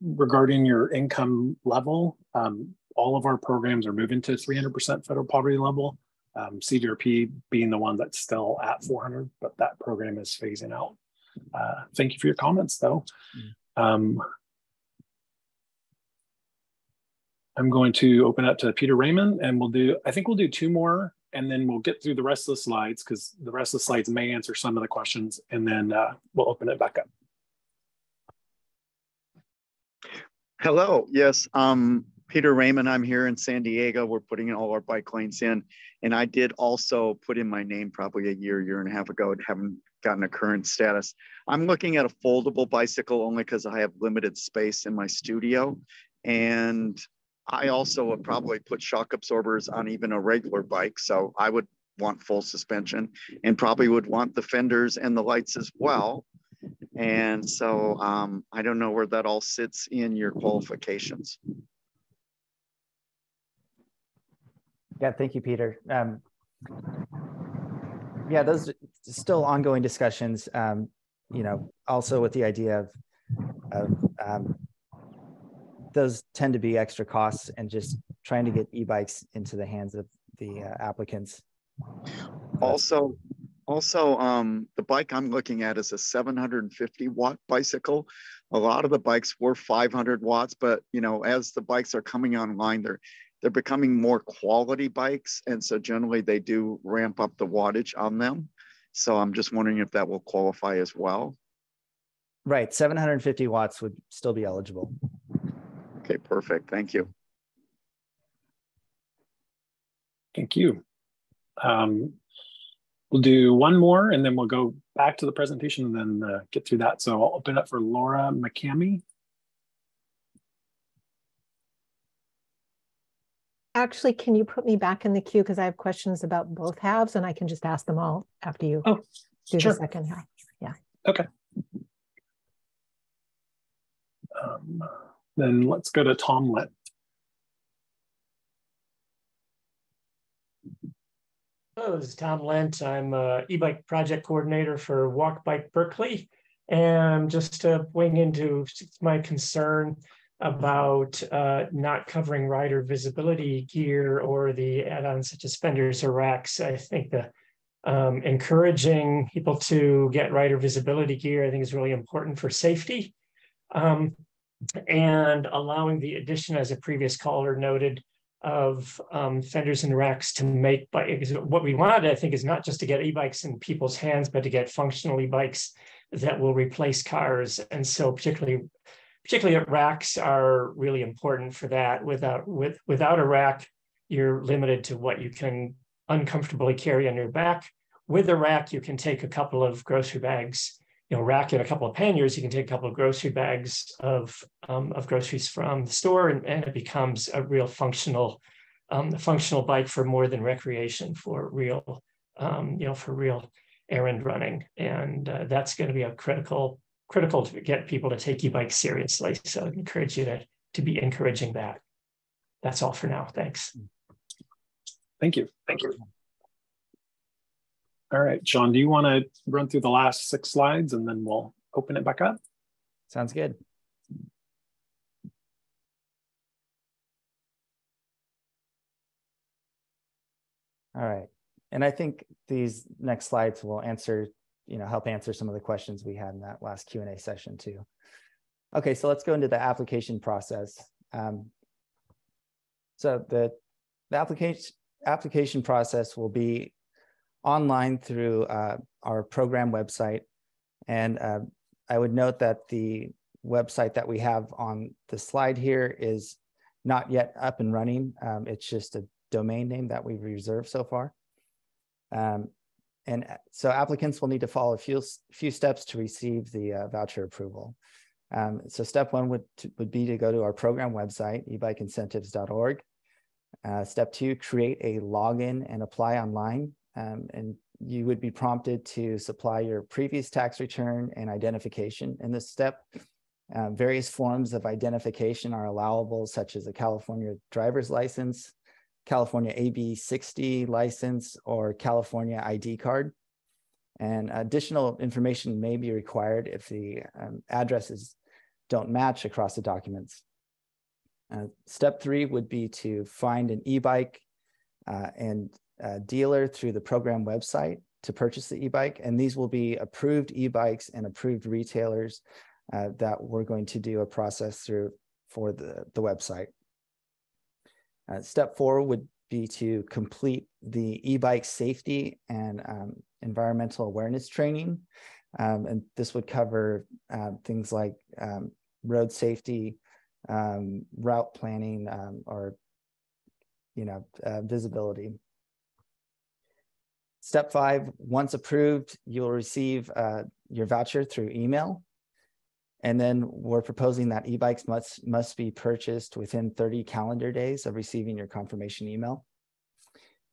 regarding your income level, um, all of our programs are moving to 300% federal poverty level. Um, CVRP being the one that's still at 400, but that program is phasing out. Uh, thank you for your comments, though. Mm. Um, I'm going to open up to Peter Raymond, and we'll do, I think we'll do two more, and then we'll get through the rest of the slides because the rest of the slides may answer some of the questions, and then uh, we'll open it back up. Hello, yes, um, Peter Raymond, I'm here in San Diego. We're putting all our bike lanes in. And I did also put in my name probably a year, year and a half ago. Haven't gotten a current status. I'm looking at a foldable bicycle only because I have limited space in my studio. And I also would probably put shock absorbers on even a regular bike. So I would want full suspension and probably would want the fenders and the lights as well. And so um, I don't know where that all sits in your qualifications. Yeah, thank you, Peter. Um, yeah, those still ongoing discussions. Um, you know, also with the idea of, of um, those tend to be extra costs and just trying to get e-bikes into the hands of the uh, applicants. Also, also um, the bike I'm looking at is a 750 watt bicycle. A lot of the bikes were 500 watts, but you know, as the bikes are coming online, they're they're becoming more quality bikes. And so generally they do ramp up the wattage on them. So I'm just wondering if that will qualify as well. Right. 750 watts would still be eligible. Okay, perfect. Thank you. Thank you. Um, we'll do one more and then we'll go back to the presentation and then uh, get through that. So I'll open up for Laura McCamy. Actually, can you put me back in the queue? Because I have questions about both halves and I can just ask them all after you oh, do sure. the second half. Yeah. Okay. Um, then let's go to Tom Lent. Hello, this is Tom Lent. I'm e-bike project coordinator for Walk Bike Berkeley. And just to wing into my concern about uh, not covering rider visibility gear or the add-ons such as fenders or racks. I think the um, encouraging people to get rider visibility gear, I think is really important for safety. Um, and allowing the addition, as a previous caller noted, of um, fenders and racks to make bikes. What we wanted, I think, is not just to get e-bikes in people's hands, but to get functional e-bikes that will replace cars. And so particularly particularly racks are really important for that. Without with without a rack, you're limited to what you can uncomfortably carry on your back. With a rack, you can take a couple of grocery bags, you know, rack in a couple of panniers, you can take a couple of grocery bags of, um, of groceries from the store and, and it becomes a real functional, um, functional bike for more than recreation for real, um, you know, for real errand running. And uh, that's going to be a critical critical to get people to take e-bikes seriously. So I encourage you to, to be encouraging that. That's all for now. Thanks. Thank you. Thank you. All right, Sean, do you want to run through the last six slides and then we'll open it back up? Sounds good. All right. And I think these next slides will answer, you know, help answer some of the questions we had in that last Q&A session too. Okay, so let's go into the application process. Um, so the, the application, application process will be online through uh, our program website. And uh, I would note that the website that we have on the slide here is not yet up and running. Um, it's just a domain name that we've reserved so far. Um, and uh, so applicants will need to follow a few, few steps to receive the uh, voucher approval. Um, so step one would, would be to go to our program website, ebikeincentives.org. Uh, step two, create a login and apply online. Um, and you would be prompted to supply your previous tax return and identification in this step. Uh, various forms of identification are allowable, such as a California driver's license, California AB 60 license, or California ID card. And additional information may be required if the um, addresses don't match across the documents. Uh, step three would be to find an e-bike uh, and dealer through the program website to purchase the e-bike. And these will be approved e-bikes and approved retailers uh, that we're going to do a process through for the, the website. Uh, step four would be to complete the e-bike safety and um, environmental awareness training. Um, and this would cover uh, things like um, road safety, um, route planning, um, or you know, uh, visibility. Step five, once approved, you'll receive uh, your voucher through email. And then we're proposing that e-bikes must, must be purchased within 30 calendar days of receiving your confirmation email.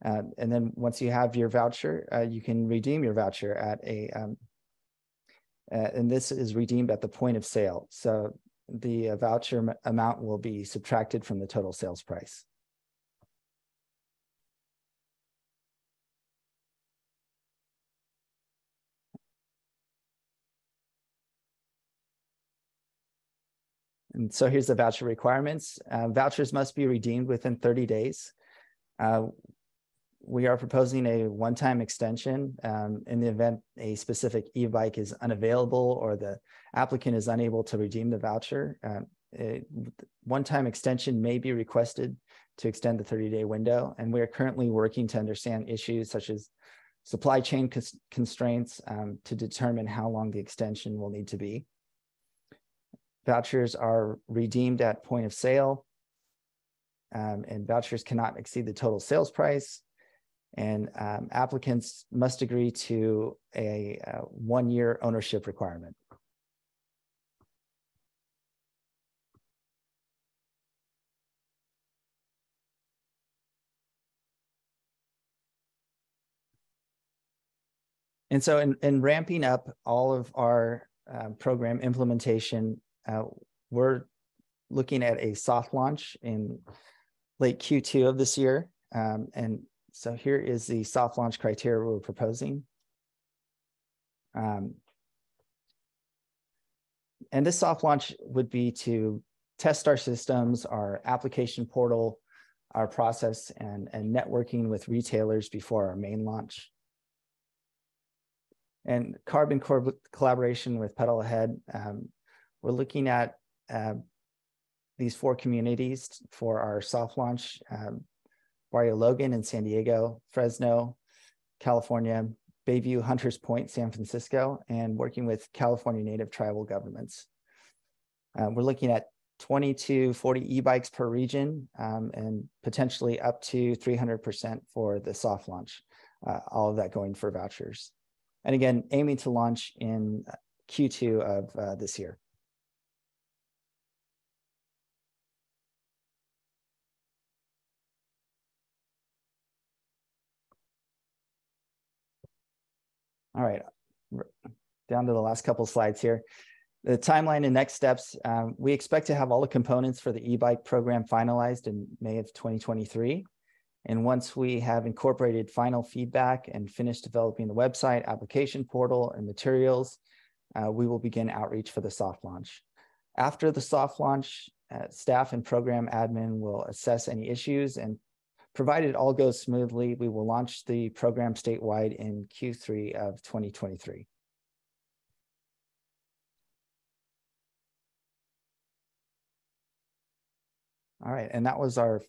Uh, and then once you have your voucher, uh, you can redeem your voucher at a, um, uh, and this is redeemed at the point of sale. So the voucher amount will be subtracted from the total sales price. And so here's the voucher requirements. Uh, vouchers must be redeemed within 30 days. Uh, we are proposing a one-time extension um, in the event a specific e-bike is unavailable or the applicant is unable to redeem the voucher. Uh, one-time extension may be requested to extend the 30-day window, and we are currently working to understand issues such as supply chain constraints um, to determine how long the extension will need to be. Vouchers are redeemed at point of sale, um, and vouchers cannot exceed the total sales price. And um, applicants must agree to a, a one year ownership requirement. And so in, in ramping up all of our uh, program implementation uh, we're looking at a soft launch in late Q2 of this year. Um, and so here is the soft launch criteria we're proposing. Um, and this soft launch would be to test our systems, our application portal, our process, and, and networking with retailers before our main launch. And carbon collaboration with Pedal Ahead um, we're looking at uh, these four communities for our soft launch, um, Barrio Logan in San Diego, Fresno, California, Bayview, Hunters Point, San Francisco, and working with California Native tribal governments. Uh, we're looking at 20 to 40 e-bikes per region um, and potentially up to 300% for the soft launch, uh, all of that going for vouchers. And again, aiming to launch in Q2 of uh, this year. All right, down to the last couple slides here. The timeline and next steps, um, we expect to have all the components for the e-bike program finalized in May of 2023. And once we have incorporated final feedback and finished developing the website, application portal, and materials, uh, we will begin outreach for the soft launch. After the soft launch, uh, staff and program admin will assess any issues and provided all goes smoothly, we will launch the program statewide in Q3 of 2023. All right, and that was our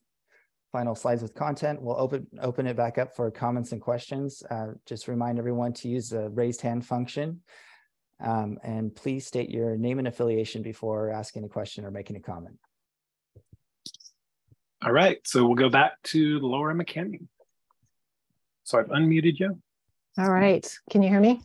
final slides with content. We'll open open it back up for comments and questions. Uh, just remind everyone to use the raised hand function. Um, and please state your name and affiliation before asking a question or making a comment. All right, so we'll go back to Laura McKinney. So I've unmuted you. All right, can you hear me?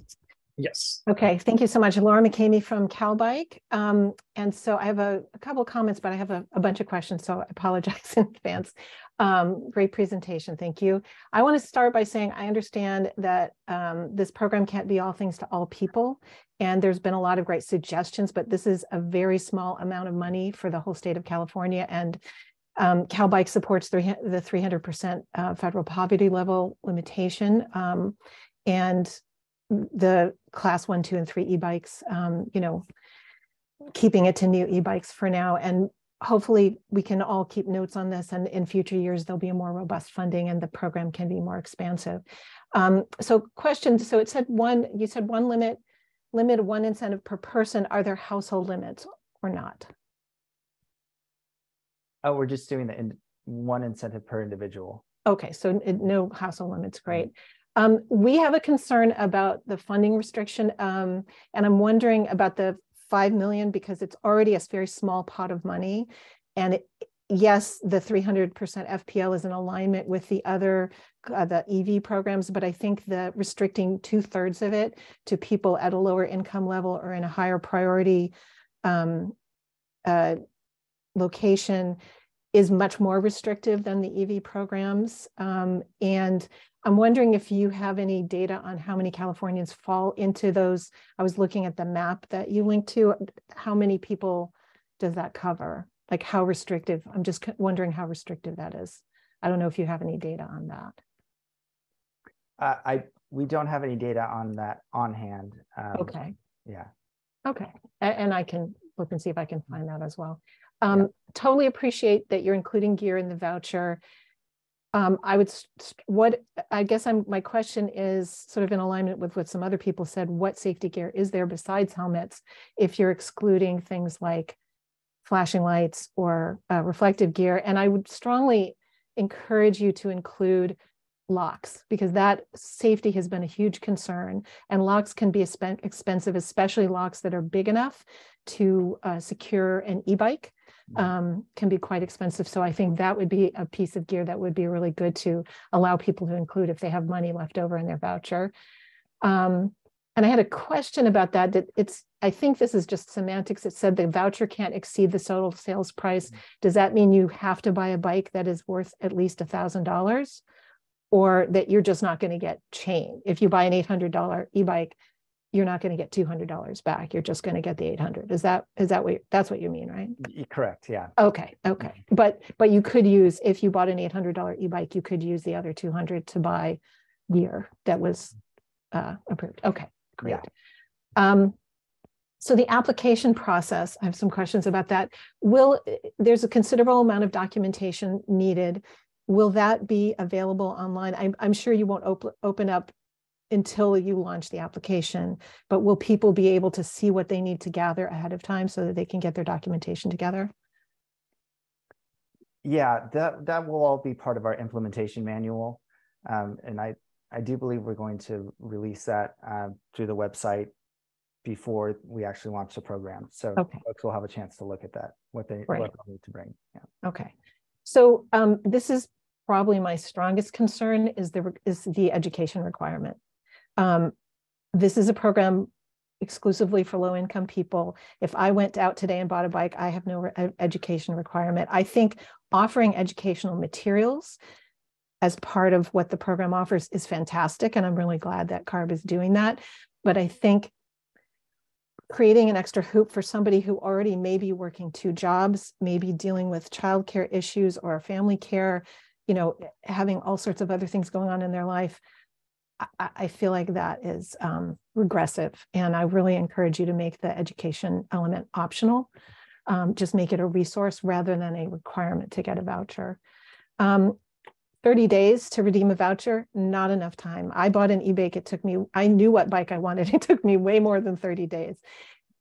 Yes. Okay, thank you so much. Laura McCamy from CalBike. Um, and so I have a, a couple comments, but I have a, a, bunch of questions, so I apologize in advance. Um, great presentation, thank you. I want to start by saying I understand that um, this program can't be all things to all people, and there's been a lot of great suggestions, but this is a very small amount of money for the whole state of California, and um, CalBike supports the 300% uh, federal poverty level limitation. Um, and the class one, two, and three e-bikes, um, you know, keeping it to new e-bikes for now. And hopefully we can all keep notes on this and in future years, there'll be a more robust funding and the program can be more expansive. Um, so question, so it said one, you said one limit, limit one incentive per person. Are there household limits or not? Oh, we're just doing the in, one incentive per individual. Okay, so no household limits, great. Um, we have a concern about the funding restriction, um, and I'm wondering about the 5 million because it's already a very small pot of money. And it, yes, the 300% FPL is in alignment with the other, uh, the EV programs, but I think the restricting two thirds of it to people at a lower income level or in a higher priority um, uh, location is much more restrictive than the EV programs. Um, and I'm wondering if you have any data on how many Californians fall into those. I was looking at the map that you linked to. How many people does that cover? Like how restrictive? I'm just wondering how restrictive that is. I don't know if you have any data on that. Uh, I we don't have any data on that on hand. Um, okay. Yeah. Okay, and, and, I can look and see if I can find that as well. Um, yeah. Totally appreciate that you're including gear in the voucher um, I would, what, I guess I'm, my question is sort of in alignment with what some other people said, what safety gear is there besides helmets if you're excluding things like flashing lights or uh, reflective gear? And I would strongly encourage you to include locks because that safety has been a huge concern and locks can be expensive, especially locks that are big enough to uh, secure an e-bike um, can be quite expensive. So I think that would be a piece of gear that would be really good to allow people to include if they have money left over in their voucher. Um, and I had a question about that, that it's, I think this is just semantics. It said the voucher can't exceed the total sales price. Mm-hmm. Does that mean you have to buy a bike that is worth at least a thousand dollars? Or that you're just not going to get chain? If you buy an $800 e-bike, you're not going to get $200 back. You're just going to get the 800. Is that, is that what, that's what you mean, right? Correct. Yeah. Okay. Okay. But, but you could use, if you bought an $800 e-bike, you could use the other 200 to buy gear that was uh, approved. Okay. Great. Yeah. Um, so the application process, I have some questions about that. Will, there's a considerable amount of documentation needed. Will that be available online? I'm, I'm sure you won't op open up until you launch the application, but will people be able to see what they need to gather ahead of time so that they can get their documentation together? Yeah, that, that will all be part of our implementation manual. Um, and I, I do believe we're going to release that uh, through the website before we actually launch the program. So okay. folks will have a chance to look at that, what they, right. what they need to bring. Yeah. Okay. So um, this is probably my strongest concern is the, is the education requirement. Um, this is a program exclusively for low income people. If I went out today and bought a bike, I have no re education requirement. I think offering educational materials as part of what the program offers is fantastic. And I'm really glad that CARB is doing that. But I think creating an extra hoop for somebody who already may be working two jobs, maybe dealing with childcare issues or family care, you know, having all sorts of other things going on in their life, I, feel like that is um, regressive. And I really encourage you to make the education element optional. Um, just make it a resource rather than a requirement to get a voucher. Um, 30 days to redeem a voucher, not enough time. I bought an e-bike. It took me, I knew what bike I wanted. It took me way more than 30 days.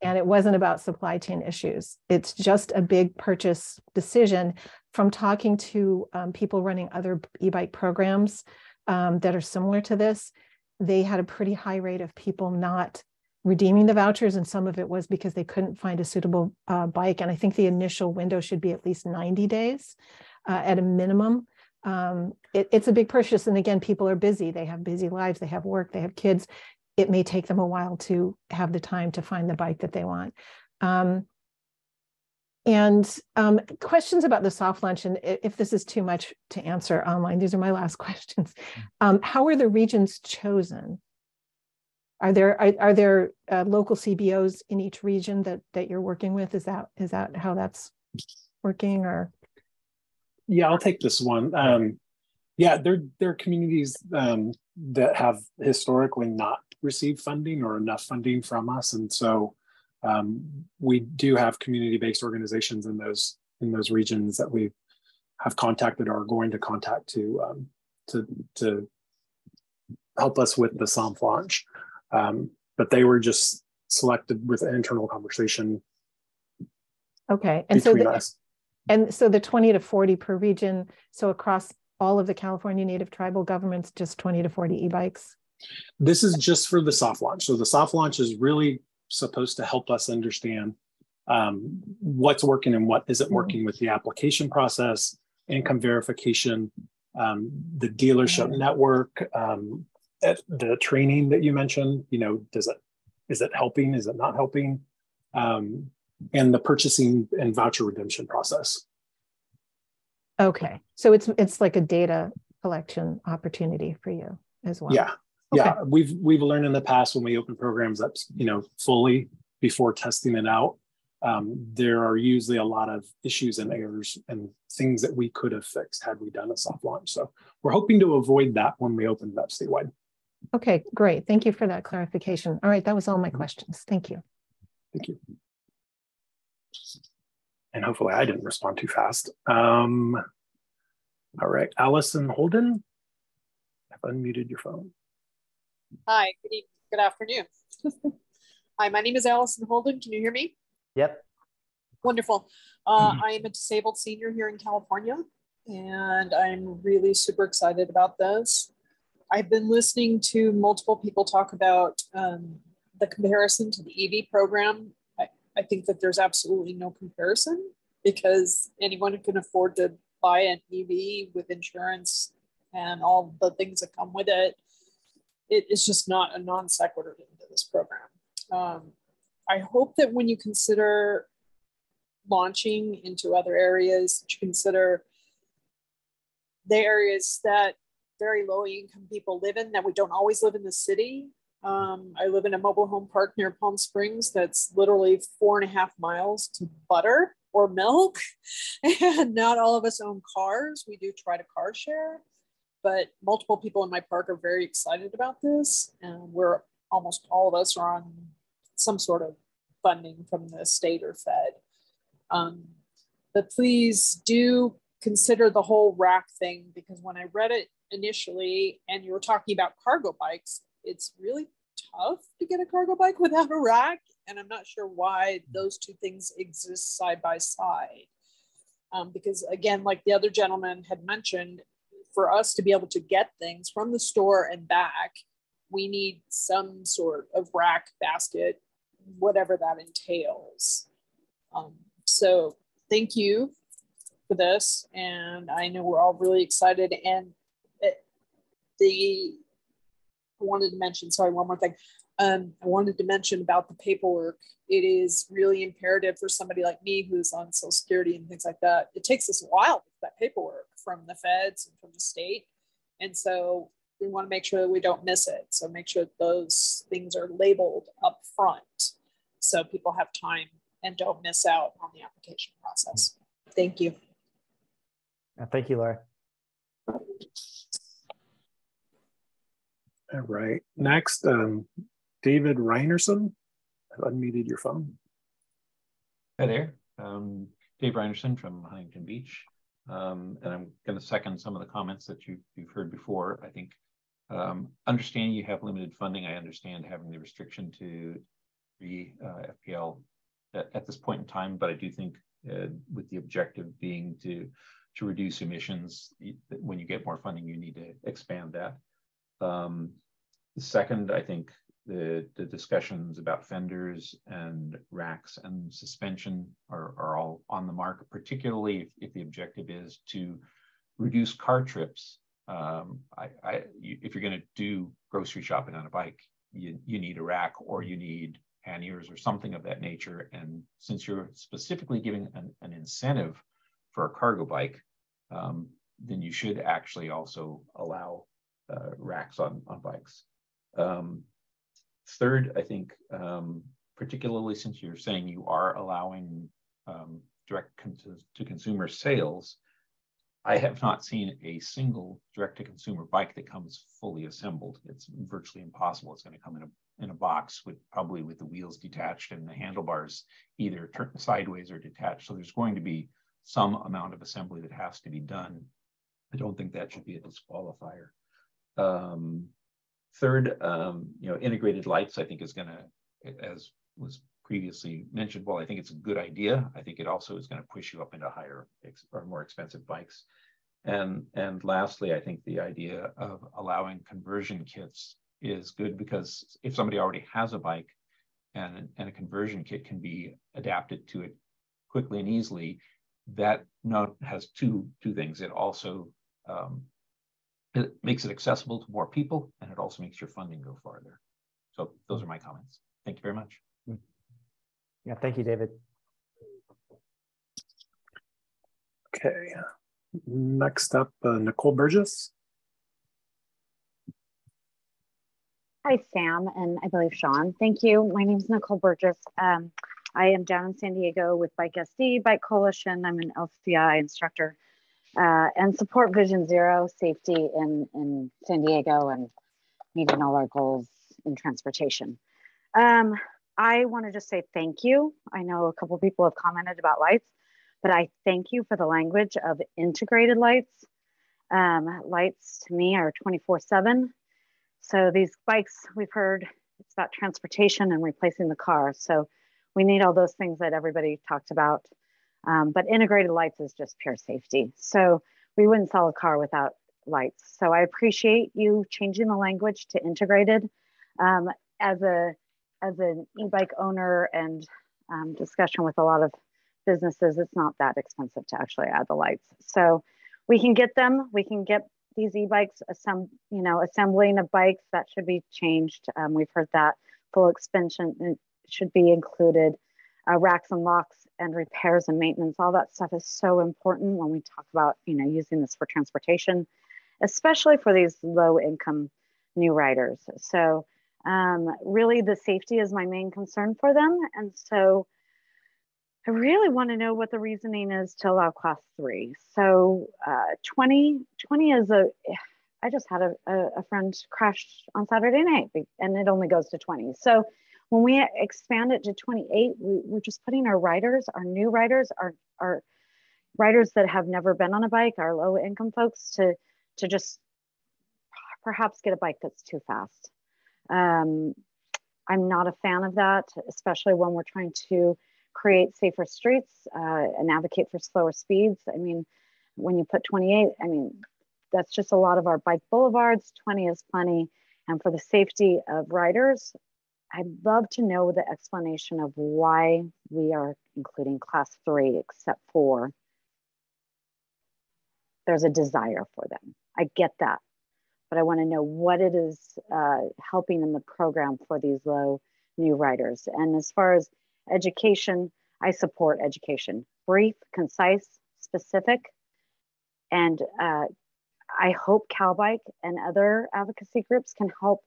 And it wasn't about supply chain issues. It's just a big purchase decision from talking to um, people running other e-bike programs um, that are similar to this. They had a pretty high rate of people not redeeming the vouchers and some of it was because they couldn't find a suitable uh, bike and i think the initial window should be at least 90 days uh, at a minimum um, it, it's a big purchase. And again, people are busy. They have busy lives. They have work. They have kids. It may take them a while to have the time to find the bike that they want. Um, and um, questions about the soft launch, and if this is too much to answer online, these are my last questions. Um, how are the regions chosen? Are there are, are there uh, local CBOs in each region that that you're working with? Is that is that how that's working, or yeah, I'll take this one. Um, yeah, there there are communities um, that have historically not received funding or enough funding from us, and so um, we do have community-based organizations in those in those regions that we have contacted or are going to contact to um, to to help us with the soft launch. Um, but they were just selected with an internal conversation. Okay, and so the, us. And so the 20 to 40 per region, so across all of the California Native tribal governments, just 20 to 40 e-bikes? This is just for the soft launch. So the soft launch is really supposed to help us understand um, what's working and what isn't mm-hmm. working with the application process, income verification, um, the dealership mm-hmm. network, um, the training that you mentioned. You know, does it is it helping? Is it not helping? Um, and the purchasing and voucher redemption process. Okay, so it's it's like a data collection opportunity for you as well. Yeah, okay. yeah. We've we've learned in the past when we open programs up, you know, fully before testing it out, um, there are usually a lot of issues and errors and things that we could have fixed had we done a soft launch. So we're hoping to avoid that when we open it up statewide. Okay, great. Thank you for that clarification. All right, that was all my mm-hmm. questions. Thank you. Thank you and hopefully I didn't respond too fast. Um, all right, Allison Holden, I've unmuted your phone. Hi, good evening, good afternoon. Hi, my name is Allison Holden. Can you hear me? Yep. Wonderful. Uh, I am a disabled senior here in California, and I'm really super excited about this. I've been listening to multiple people talk about um, the comparison to the EV program I think that there's absolutely no comparison because anyone who can afford to buy an EV with insurance and all the things that come with it, it is just not a non sequitur into this program. Um, I hope that when you consider launching into other areas, that you consider the areas that very low income people live in that we don't always live in the city um, I live in a mobile home park near Palm Springs that's literally four and a half miles to butter or milk. And not all of us own cars. We do try to car share, but multiple people in my park are very excited about this. And we're almost all of us are on some sort of funding from the state or Fed. Um, but please do consider the whole rack thing because when I read it initially and you were talking about cargo bikes, it's really tough to get a cargo bike without a rack. And I'm not sure why those two things exist side by side. Um, because again, like the other gentleman had mentioned, for us to be able to get things from the store and back, we need some sort of rack basket, whatever that entails. Um, so thank you for this. And I know we're all really excited. And it, the I wanted to mention, sorry, one more thing. Um, I wanted to mention about the paperwork. It is really imperative for somebody like me who's on Social Security and things like that. It takes us a while to get that paperwork from the feds and from the state. And so we want to make sure that we don't miss it. So make sure those things are labeled up front so people have time and don't miss out on the application process. Thank you. Thank you, Laura. All right. Next, um, David Reinerson. I've unmuted your phone. Hi there. Um, Dave Reinerson from Huntington Beach. Um, and I'm going to second some of the comments that you, you've heard before. I think um, understanding you have limited funding, I understand having the restriction to three uh, FPL at, at, this point in time, but I do think uh, with the objective being to to reduce emissions, when you get more funding, you need to expand that. Um, second, I think the, the discussions about fenders and racks and suspension are, are all on the mark, particularly if, if the objective is to reduce car trips. Um, I, I, if you're going to do grocery shopping on a bike, you, you need a rack or you need panniers or something of that nature. And since you're specifically giving an, an incentive for a cargo bike, um, then you should actually also allow uh, racks on, on bikes. Um, Third, I think, um, particularly since you're saying you are allowing um, direct to consumer sales, I have not seen a single direct to consumer bike that comes fully assembled. It's virtually impossible. It's going to come in a in a box with probably with the wheels detached and the handlebars either turned sideways or detached. So there's going to be some amount of assembly that has to be done. I don't think that should be a disqualifier. Um, Third, um, you know, integrated lights, I think is going to, as was previously mentioned, well, I think it's a good idea. I think it also is going to push you up into higher or more expensive bikes. And, and lastly, I think the idea of allowing conversion kits is good because if somebody already has a bike and, and a conversion kit can be adapted to it quickly and easily, that has two, two things. It also um, it makes it accessible to more people, and it also makes your funding go farther. So those are my comments. Thank you very much. Yeah, thank you, David. Okay, next up, uh, Nicole Burgess. Hi, Sam, and I believe Sean. Thank you. My name is Nicole Burgess. Um, I am down in San Diego with Bike SD, Bike Coalition. I'm an LCI instructor uh, and support Vision Zero safety in, in San Diego and meeting all our goals in transportation. Um, I want to just say thank you. I know a couple people have commented about lights, but I thank you for the language of integrated lights. Um, lights to me are 24 seven. So these bikes we've heard it's about transportation and replacing the car. So we need all those things that everybody talked about um, but integrated lights is just pure safety. So we wouldn't sell a car without lights. So I appreciate you changing the language to integrated. Um, as a as an e-bike owner and um, discussion with a lot of businesses, it's not that expensive to actually add the lights. So we can get them. We can get these e-bikes, assemb- you know, assembling of bikes that should be changed. Um, we've heard that full expansion should be included. Uh, racks and locks and repairs and maintenance, all that stuff is so important when we talk about, you know, using this for transportation, especially for these low income new riders. So um, really the safety is my main concern for them. And so I really want to know what the reasoning is to allow class three. So uh, 20, 20 is a, I just had a, a friend crash on Saturday night and it only goes to 20. So when we expand it to 28, we, are just putting our riders, our new riders, our, our riders that have never been on a bike, our low income folks to, to just perhaps get a bike that's too fast. Um, I'm not a fan of that, especially when we're trying to create safer streets uh, and advocate for slower speeds. I mean, when you put 28, I mean, that's just a lot of our bike boulevards. 20 is plenty. And for the safety of riders, I'd love to know the explanation of why we are including class three, except for there's a desire for them. I get that, but I want to know what it is uh, helping in the program for these low new writers. And as far as education, I support education, brief, concise, specific, and uh, I hope CalBike and other advocacy groups can help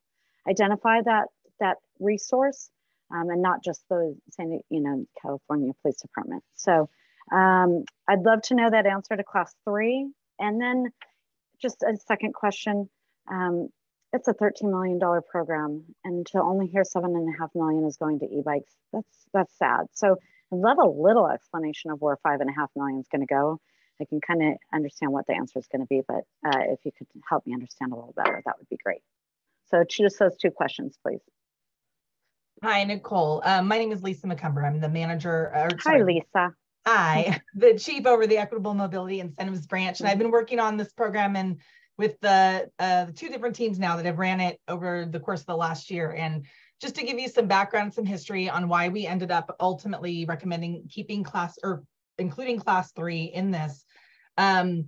identify that that resource um, and not just the San, you know, California Police Department. So um, I'd love to know that answer to class three. And then just a second question. Um, it's a $13 million program and to only hear seven and a half million is going to e-bikes, that's, that's sad. So I'd love a little explanation of where five and a half million is gonna go. I can kind of understand what the answer is going to be, but uh, if you could help me understand a little better, that would be great. So just those two questions, please. Hi, Nicole. Um, my name is Lisa McCumber. I'm the manager. Uh, Hi, Lisa. Hi, the chief over the Equitable Mobility Incentives Branch. And I've been working on this program and with the, uh, the two different teams now that have ran it over the course of the last year. And just to give you some background, some history on why we ended up ultimately recommending keeping class or including class three in this. Um,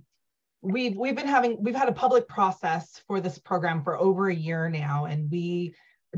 we've we've been having we've had a public process for this program for over a year now, and we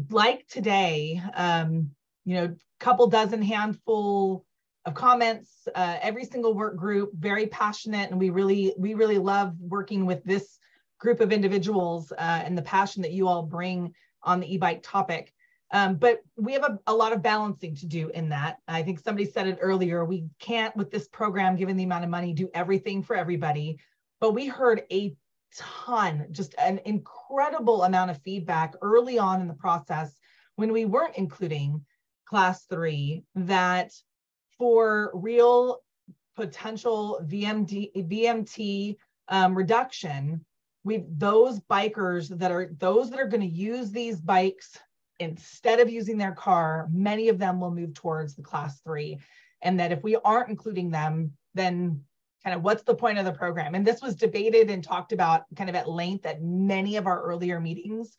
like today, um, you know, couple dozen handful of comments, uh, every single work group, very passionate, and we really we really love working with this group of individuals uh, and the passion that you all bring on the e-bike topic. Um, but we have a, a, lot of balancing to do in that. I think somebody said it earlier. We can't, with this program, given the amount of money, do everything for everybody. But we heard a ton, just an incredible amount of feedback early on in the process when we weren't including class three that for real potential VMD, VMT um, reduction, we those bikers that are those that are going to use these bikes instead of using their car, many of them will move towards the class three. And that if we aren't including them, then kind of what's the point of the program? And this was debated and talked about kind of at length at many of our earlier meetings.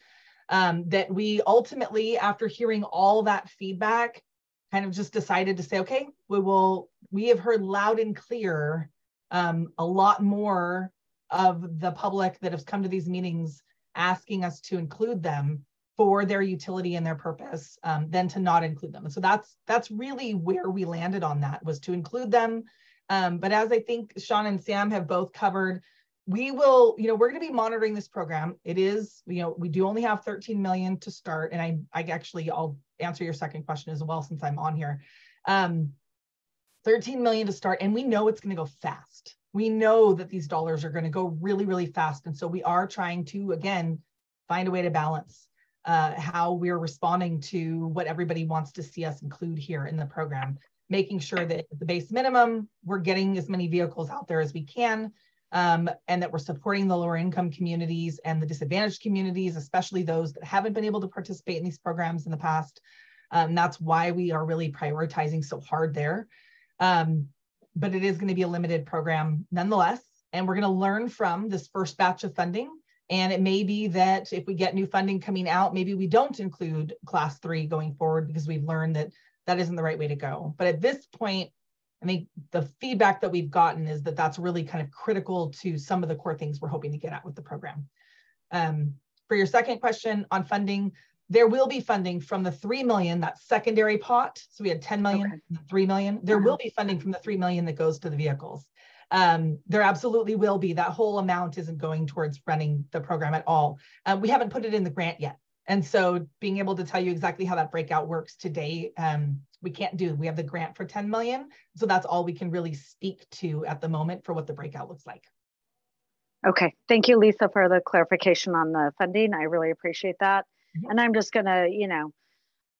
Um, that we ultimately, after hearing all that feedback, kind of just decided to say, okay, we will, we have heard loud and clear um, a lot more of the public that has come to these meetings asking us to include them for their utility and their purpose um, than to not include them. And so that's that's really where we landed on that was to include them. Um, but as I think Sean and Sam have both covered, we will, you know, we're going to be monitoring this program. It is, you know, we do only have 13 million to start. And I, I actually, I'll answer your second question as well since I'm on here. Um, 13 million to start, and we know it's going to go fast. We know that these dollars are going to go really, really fast. And so we are trying to, again, find a way to balance uh, how we're responding to what everybody wants to see us include here in the program, making sure that the base minimum, we're getting as many vehicles out there as we can, um, and that we're supporting the lower income communities and the disadvantaged communities, especially those that haven't been able to participate in these programs in the past. Um, that's why we are really prioritizing so hard there. Um, but it is going to be a limited program nonetheless. And we're going to learn from this first batch of funding and it may be that if we get new funding coming out, maybe we don't include class three going forward because we've learned that that isn't the right way to go. But at this point, I think the feedback that we've gotten is that that's really kind of critical to some of the core things we're hoping to get at with the program. Um, for your second question on funding, there will be funding from the 3 million, that secondary pot. So we had 10 million, okay. 3 million. There will be funding from the 3 million that goes to the vehicles um, there absolutely will be. That whole amount isn't going towards running the program at all. Uh, we haven't put it in the grant yet. And so being able to tell you exactly how that breakout works today, um, we can't do. We have the grant for 10 million. So that's all we can really speak to at the moment for what the breakout looks like. Okay, thank you, Lisa, for the clarification on the funding. I really appreciate that. Mm -hmm. And I'm just gonna, you know,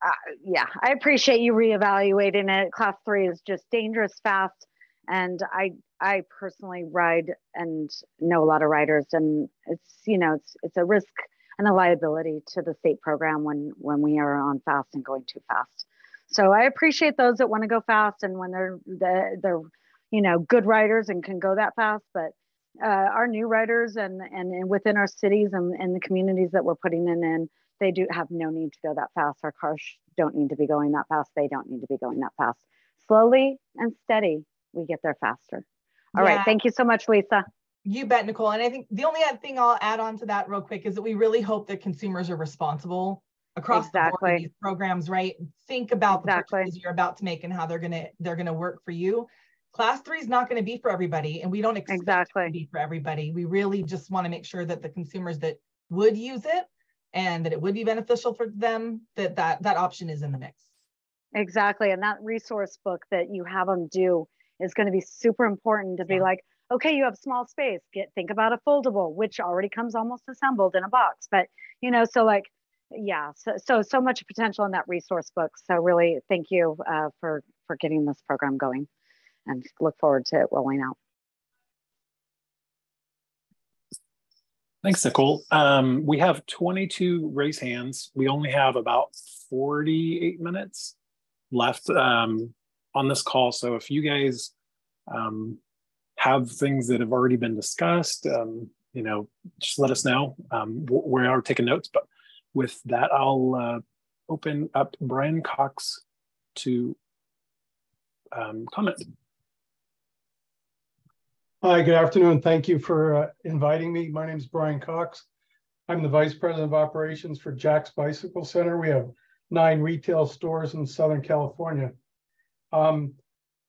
uh, yeah, I appreciate you reevaluating it. Class three is just dangerous, fast, and I I personally ride and know a lot of riders, and it's you know it's it's a risk and a liability to the state program when when we are on fast and going too fast. So I appreciate those that want to go fast and when they're they're, they're you know good riders and can go that fast, but uh, our new riders and, and and within our cities and, and the communities that we're putting in in they do have no need to go that fast. Our cars don't need to be going that fast. They don't need to be going that fast. Slowly and steady, we get there faster. All yeah. right. Thank you so much, Lisa. You bet, Nicole. And I think the only other thing I'll add on to that real quick is that we really hope that consumers are responsible across exactly. the these programs, right? Think about exactly. the purchases you're about to make and how they're gonna they're gonna work for you. Class three is not going to be for everybody, and we don't expect exactly. it to be for everybody. We really just want to make sure that the consumers that would use it and that it would be beneficial for them, that that that option is in the mix. Exactly, and that resource book that you have them do is going to be super important to be like, okay, you have small space. Get think about a foldable, which already comes almost assembled in a box. But you know, so like, yeah, so so so much potential in that resource book. So really, thank you uh, for for getting this program going, and look forward to it rolling out. Thanks, Nicole. Um, we have 22 raise hands. We only have about 48 minutes left um, on this call. So if you guys um, have things that have already been discussed, um, you know, just let us know. Um, we are taking notes. But with that, I'll uh, open up Brian Cox to um, comment. Hi, good afternoon. Thank you for uh, inviting me. My name is Brian Cox. I'm the Vice President of Operations for Jack's Bicycle Center. We have nine retail stores in Southern California. Um,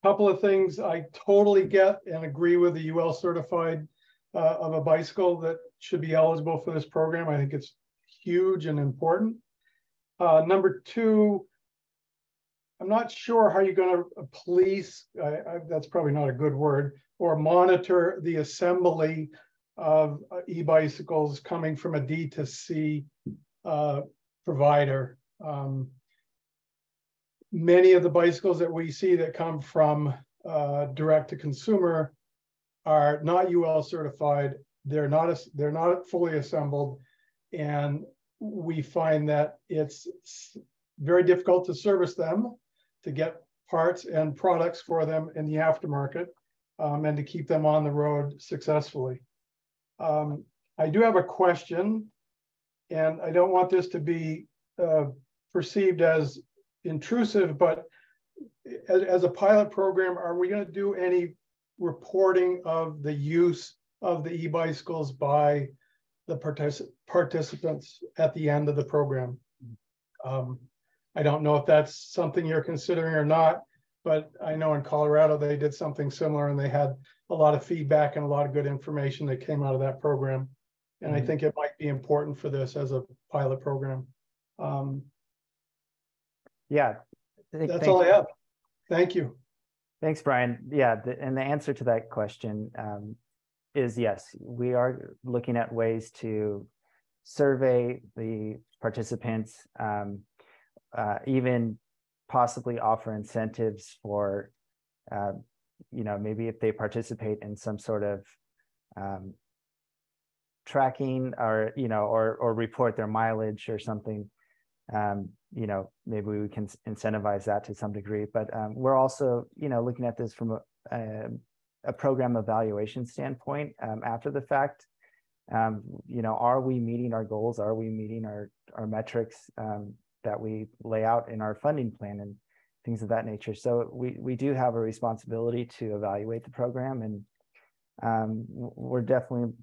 couple of things I totally get and agree with the UL certified uh, of a bicycle that should be eligible for this program. I think it's huge and important. Uh, number two, I'm not sure how you're going to police, I, I, that's probably not a good word, or monitor the assembly of uh, e-bicycles coming from a D to C uh, provider. Um, many of the bicycles that we see that come from uh, direct to consumer are not UL certified. They're not they're not fully assembled, and we find that it's very difficult to service them to get parts and products for them in the aftermarket um, and to keep them on the road successfully. Um, I do have a question, and I don't want this to be uh, perceived as intrusive, but as, as a pilot program, are we going to do any reporting of the use of the e-bicycles by the partic participants at the end of the program? Um, I don't know if that's something you're considering or not, but I know in Colorado they did something similar and they had a lot of feedback and a lot of good information that came out of that program. And mm -hmm. I mm-hmm. think it might be important for this as a pilot program. Um, yeah, that's all I have. Thank you. Thanks, Brian. Yeah, the, and the answer to that question um, is yes. We are looking at ways to survey the participants um, uh, even possibly offer incentives for, uh, you know, maybe if they participate in some sort of um, tracking or, you know, or, or report their mileage or something, um, you know, maybe we can incentivize that to some degree. But um, we're also, you know, looking at this from a, a, a program evaluation standpoint um, after the fact. Um, you know, are we meeting our goals? Are we meeting our, our metrics? Um, that we lay out in our funding plan and things of that nature. So we, we do have a responsibility to evaluate the program and um, we're definitely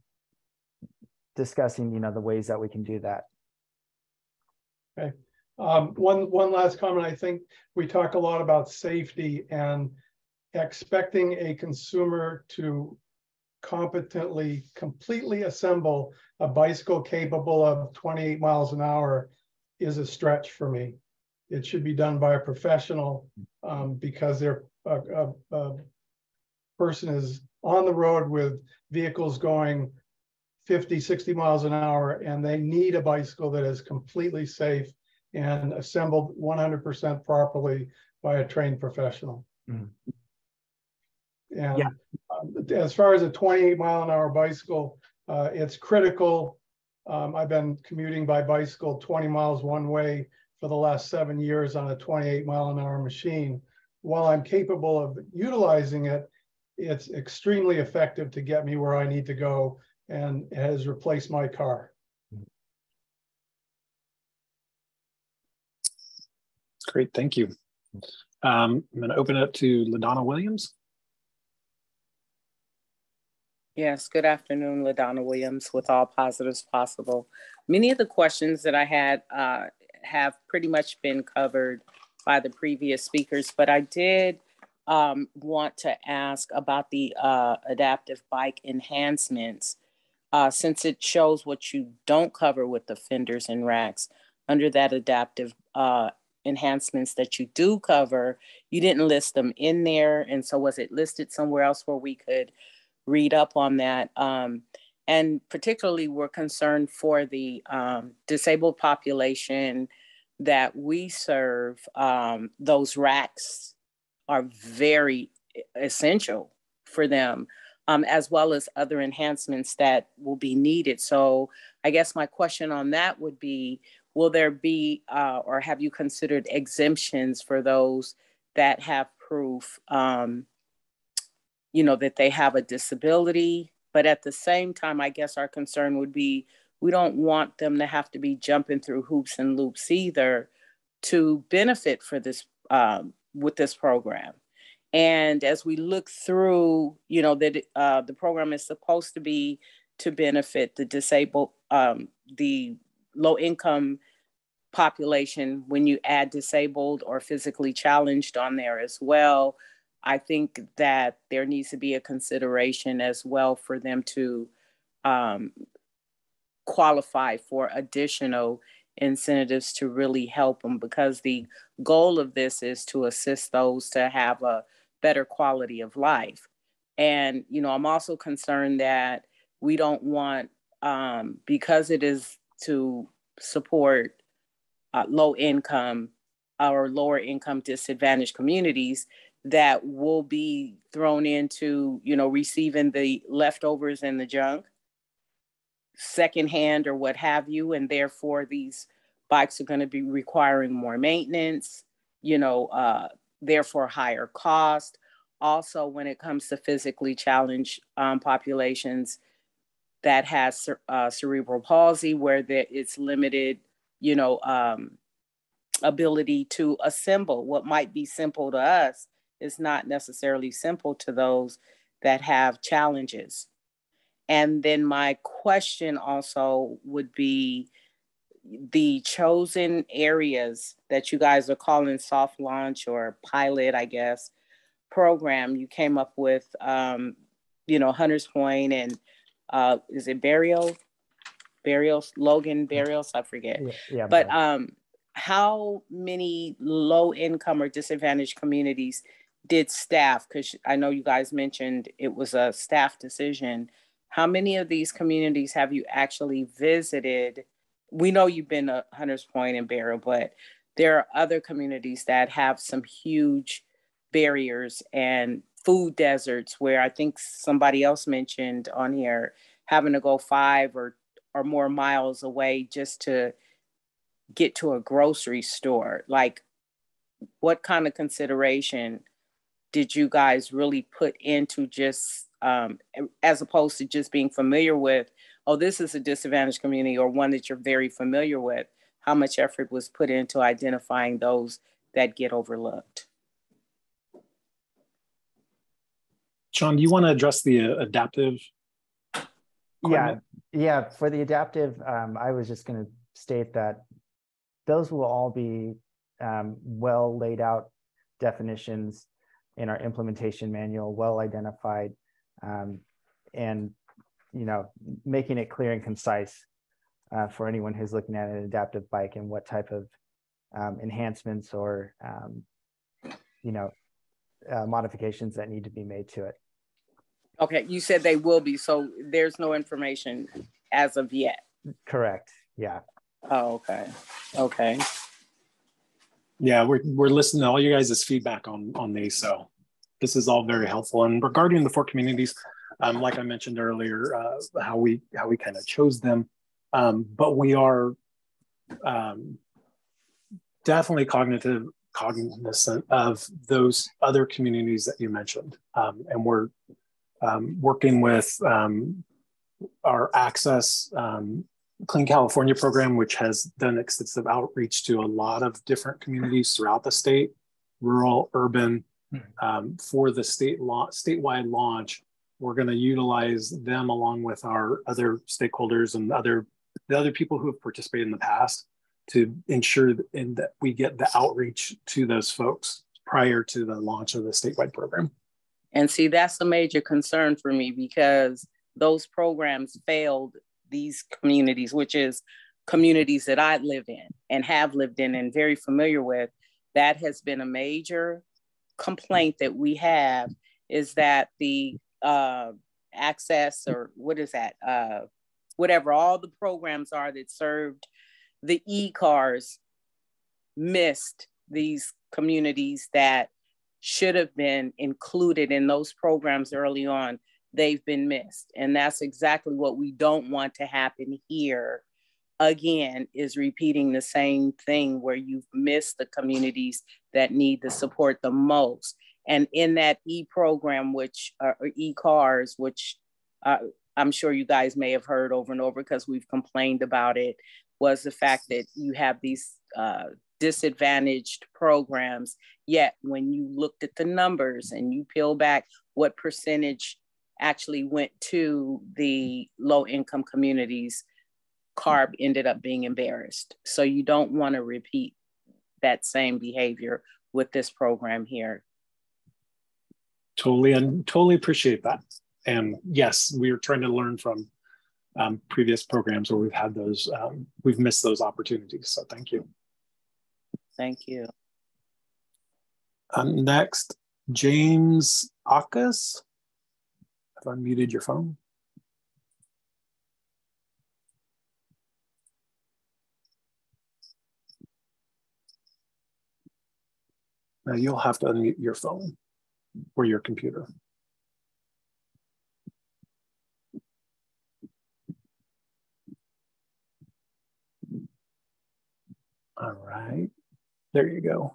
discussing, you know, the ways that we can do that. Okay. Um, one, one last comment. I think we talk a lot about safety and expecting a consumer to competently, completely assemble a bicycle capable of 28 miles an hour is a stretch for me. It should be done by a professional um, because they're a, a, a person is on the road with vehicles going 50, 60 miles an hour, and they need a bicycle that is completely safe and assembled 100% properly by a trained professional. Mm. And yeah. Um, as far as a 28 mile an hour bicycle, uh, it's critical um, I've been commuting by bicycle 20 miles one way for the last seven years on a 28 mile an hour machine. While I'm capable of utilizing it, it's extremely effective to get me where I need to go and has replaced my car. Great, thank you. Um, I'm going to open it up to LaDonna Williams. Yes, good afternoon, LaDonna Williams with All Positives Possible. Many of the questions that I had uh, have pretty much been covered by the previous speakers, but I did um, want to ask about the uh, adaptive bike enhancements. Uh, since it shows what you don't cover with the fenders and racks under that adaptive uh, enhancements that you do cover, you didn't list them in there. And so was it listed somewhere else where we could read up on that. Um, and particularly, we're concerned for the um, disabled population that we serve. Um, those racks are very essential for them. um, as well as other enhancements that will be needed. So I guess my question on that would be, will there be, uh, or have you considered exemptions for those that have proof, um, you know, that they have a disability? But at the same time, I guess our concern would be, we don't want them to have to be jumping through hoops and loops either to benefit for this um, with this program. And as we look through, you know, that uh, the program is supposed to be to benefit the disabled, um, the low income population, when you add disabled or physically challenged on there as well, I think that there needs to be a consideration as well for them to um, qualify for additional incentives to really help them because the goal of this is to assist those to have a better quality of life. And, you know, I'm also concerned that we don't want, um, because it is to support uh, low income or lower income disadvantaged communities, that will be thrown into, you know, receiving the leftovers and the junk secondhand or what have you. And therefore, these bikes are going to be requiring more maintenance, you know, uh, therefore higher cost. Also, when it comes to physically challenged um, populations that has uh, cerebral palsy, where there, it's limited, you know, um, ability to assemble what might be simple to us is not necessarily simple to those that have challenges. And then my question also would be the chosen areas that you guys are calling soft launch or pilot, I guess, program you came up with, um, you know, Hunters Point and uh, is it Burial? Burials, Logan Burials, I forget. Yeah, yeah but um, how many low income or disadvantaged communities did staff? Because I know you guys mentioned it was a staff decision. How many of these communities have you actually visited? We know you've been to Hunters Point and Barrio, but there are other communities that have some huge barriers and food deserts where I think somebody else mentioned on here having to go five or or more miles away just to get to a grocery store. Like what kind of consideration did you guys really put into just um, as opposed to just being familiar with, oh, this is a disadvantaged community or one that you're very familiar with? How much effort was put into identifying those that get overlooked? Sean, do you want to address the uh, adaptive? Yeah, yeah. For the adaptive, um, I was just going to state that those will all be um, well laid out definitions in our implementation manual, well identified, um, and you know, making it clear and concise uh, for anyone who's looking at an adaptive bike and what type of um, enhancements or um, you know uh, modifications that need to be made to it. Okay, you said they will be, so there's no information as of yet. Correct. Yeah. Oh, okay. Okay. Yeah, we're we're listening to all you guys' feedback on on these, so this is all very helpful. And regarding the four communities, um, like I mentioned earlier, uh, how we how we kind of chose them, um, but we are um, definitely cognitive cognizant of those other communities that you mentioned, um, and we're um, working with um, our Access um, Clean California program, which has done extensive outreach to a lot of different communities throughout the state, rural, urban. Hmm. Um, for the state law, statewide launch, we're going to utilize them along with our other stakeholders and other the other people who have participated in the past to ensure that, that we get the outreach to those folks prior to the launch of the statewide program. And see, that's a major concern for me because those programs failed these communities, which is communities that I live in and have lived in and very familiar with. That has been a major complaint that we have is that the uh, access or what is that? Uh, whatever all the programs are that served the e cars missed these communities that should have been included in those programs early on they've been missed. And that's exactly what we don't want to happen here again is repeating the same thing where you've missed the communities that need the support the most. And in that e program, which uh, e cars, which uh, I'm sure you guys may have heard over and over because we've complained about it, was the fact that you have these uh, disadvantaged programs. Yet, when you looked at the numbers and you peel back what percentage actually went to the low income communities, CARB ended up being embarrassed. So you don't want to repeat that same behavior with this program here. Totally and totally appreciate that. And yes, we are trying to learn from um, previous programs where we've had those, um, we've missed those opportunities. So thank you. Thank you. Um, next, James Akas. Have unmuted your phone. Now you'll have to unmute your phone or your computer. All right, there you go.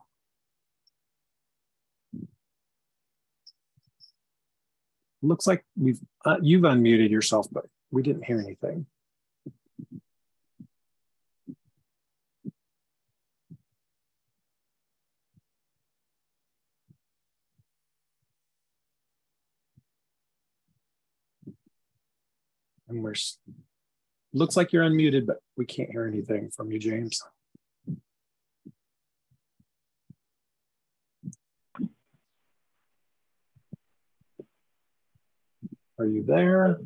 Looks like we've uh, you've unmuted yourself, but we didn't hear anything. And we're, looks like you're unmuted, but we can't hear anything from you, James. Are you there?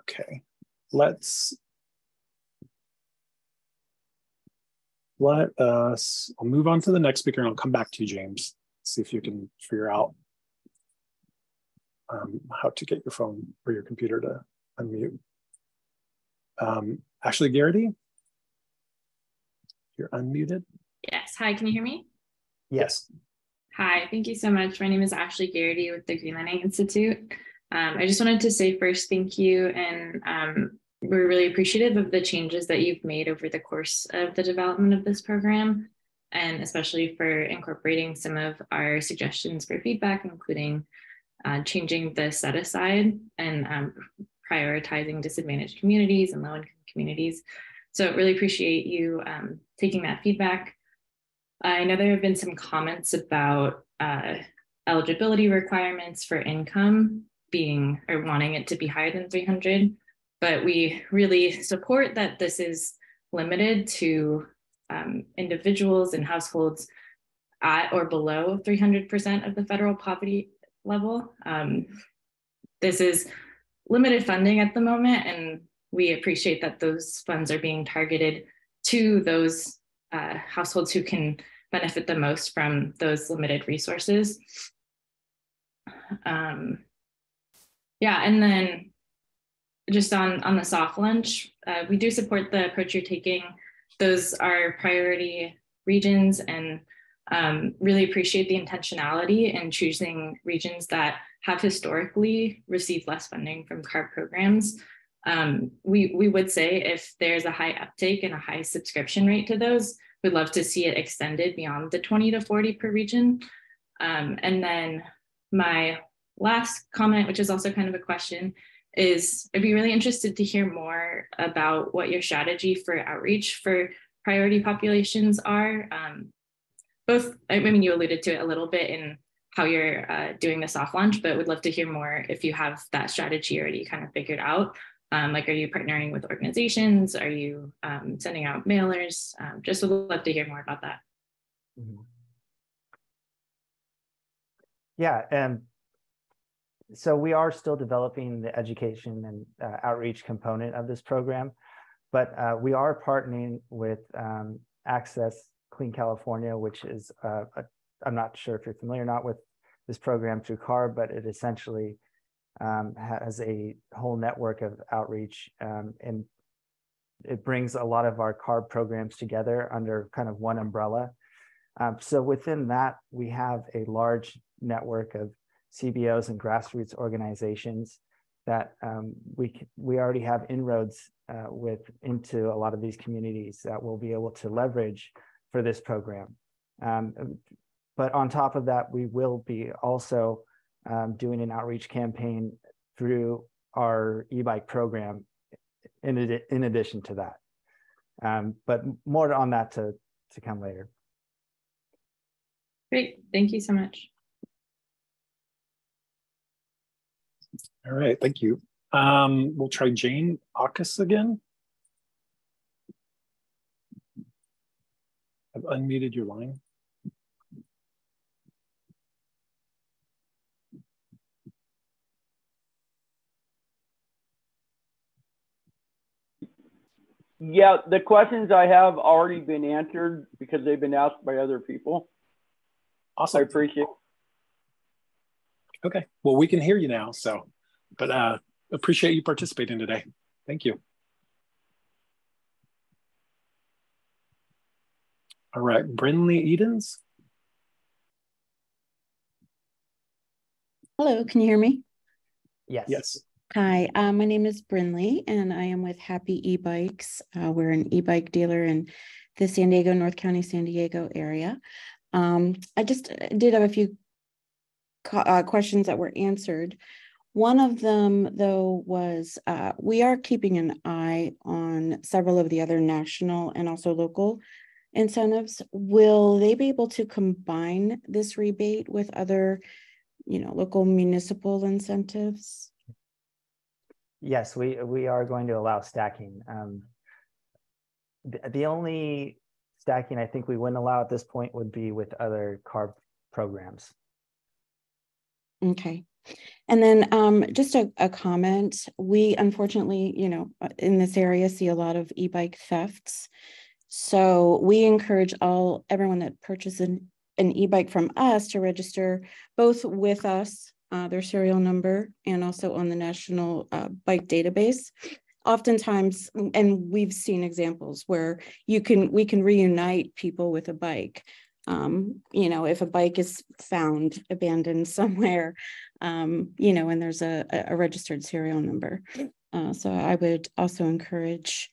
Okay, let's let us, I'll move on to the next speaker and I'll come back to you, James. See if you can figure out um, how to get your phone or your computer to unmute. Um, Ashley Garrity, you're unmuted. Yes. Hi, can you hear me? Yes. Hi, thank you so much. My name is Ashley Garrity with the Greenlining Institute. Um, I just wanted to say first thank you, and um, we're really appreciative of the changes that you've made over the course of the development of this program, and especially for incorporating some of our suggestions for feedback, including uh, changing the set aside and um, prioritizing disadvantaged communities and low income communities. So really appreciate you um, taking that feedback. I know there have been some comments about uh, eligibility requirements for income being or wanting it to be higher than 300, but we really support that this is limited to um, individuals and households at or below 300% of the federal poverty level. Um, this is limited funding at the moment, and we appreciate that those funds are being targeted to those uh, households who can benefit the most from those limited resources. Um, yeah, and then just on, on the soft launch, uh, we do support the approach you're taking. Those are priority regions and um, really appreciate the intentionality in choosing regions that have historically received less funding from CARB programs. Um, we, we would say if there's a high uptake and a high subscription rate to those, we'd love to see it extended beyond the 20 to 40 per region. Um, and then my last comment, which is also kind of a question, is I'd be really interested to hear more about what your strategy for outreach for priority populations are. Um, both, I mean, you alluded to it a little bit in how you're uh, doing the soft launch, but would love to hear more if you have that strategy already kind of figured out. Um, like, are you partnering with organizations? Are you um, sending out mailers? Um, just would love to hear more about that. Mm-hmm. Yeah, and so we are still developing the education and uh, outreach component of this program, but uh, we are partnering with um, Access Clean California, which is, uh, a, I'm not sure if you're familiar or not with this program through CARB, but it essentially um, has a whole network of outreach um, and it brings a lot of our CARB programs together under kind of one umbrella. Um, so within that, we have a large network of CBOs and grassroots organizations that um, we we already have inroads uh, with into a lot of these communities that we'll be able to leverage for this program. Um, but on top of that, we will be also um, doing an outreach campaign through our e-bike program in, ad in addition to that. Um, but more on that to, to come later. Great, thank you so much. All right, thank you. Um, we'll try Jane Aukes again. I've unmuted your line. Yeah, the questions I have already been answered because they've been asked by other people. Awesome. I appreciate it. Okay. Well, we can hear you now. So, but uh, appreciate you participating today. Thank you. All right, Brinley Edens. Hello, can you hear me? Yes. Yes. Hi, uh, my name is Brinley, and I am with Happy E-Bikes. Uh, we're an e-bike dealer in the San Diego, North County, San Diego area. Um, I just uh, did have a few uh, questions that were answered. One of them, though, was uh, we are keeping an eye on several of the other national and also local incentives. Will they be able to combine this rebate with other, you know, local municipal incentives? Yes, we we are going to allow stacking. Um, the, the only stacking I think we wouldn't allow at this point would be with other CARB programs. Okay. And then um, just a, a, comment, we unfortunately, you know, in this area see a lot of e-bike thefts. So we encourage all everyone that purchases an, an e-bike from us to register both with us uh, their serial number and also on the National uh, Bike Database. Oftentimes, and we've seen examples where you can we can reunite people with a bike. Um, you know, if a bike is found abandoned somewhere, um, you know, and there's a, a registered serial number. Uh, so I would also encourage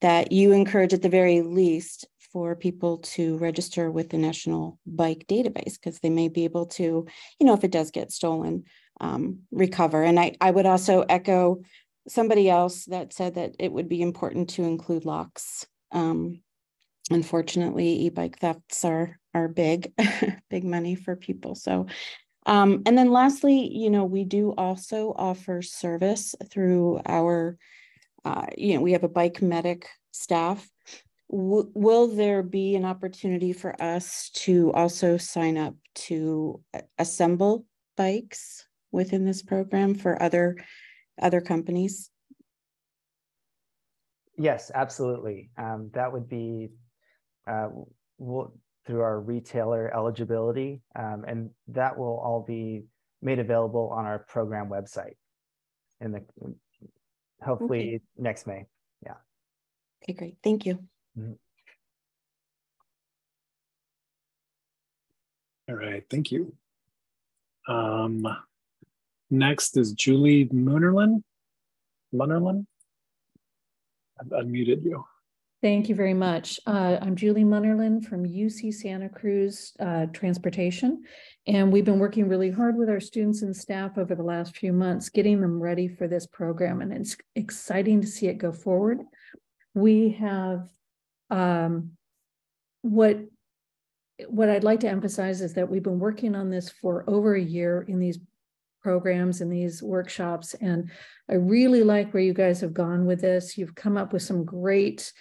that you encourage at the very least for people to register with the National Bike Database because they may be able to, you know, if it does get stolen, um, recover. And I, I would also echo somebody else that said that it would be important to include locks. Um, unfortunately, e-bike thefts are are big, big money for people. So, um, and then lastly, you know, we do also offer service through our, uh, you know, we have a bike medic staff W will there be an opportunity for us to also sign up to assemble bikes within this program for other other companies? Yes, absolutely. Um, that would be uh, we'll, through our retailer eligibility, um, and that will all be made available on our program website in the hopefully okay. next May. Yeah. Okay, great. Thank you. Mm-hmm. All right, thank you. Um, next is Julie Munerlin. Munerlin? I've unmuted you. Thank you very much. Uh, I'm Julie Munnerlin from UC Santa Cruz uh, Transportation, and we've been working really hard with our students and staff over the last few months, getting them ready for this program, and it's exciting to see it go forward. We have um, what what I'd like to emphasize is that we've been working on this for over a year in these programs and these workshops, and I really like where you guys have gone with this. You've come up with some great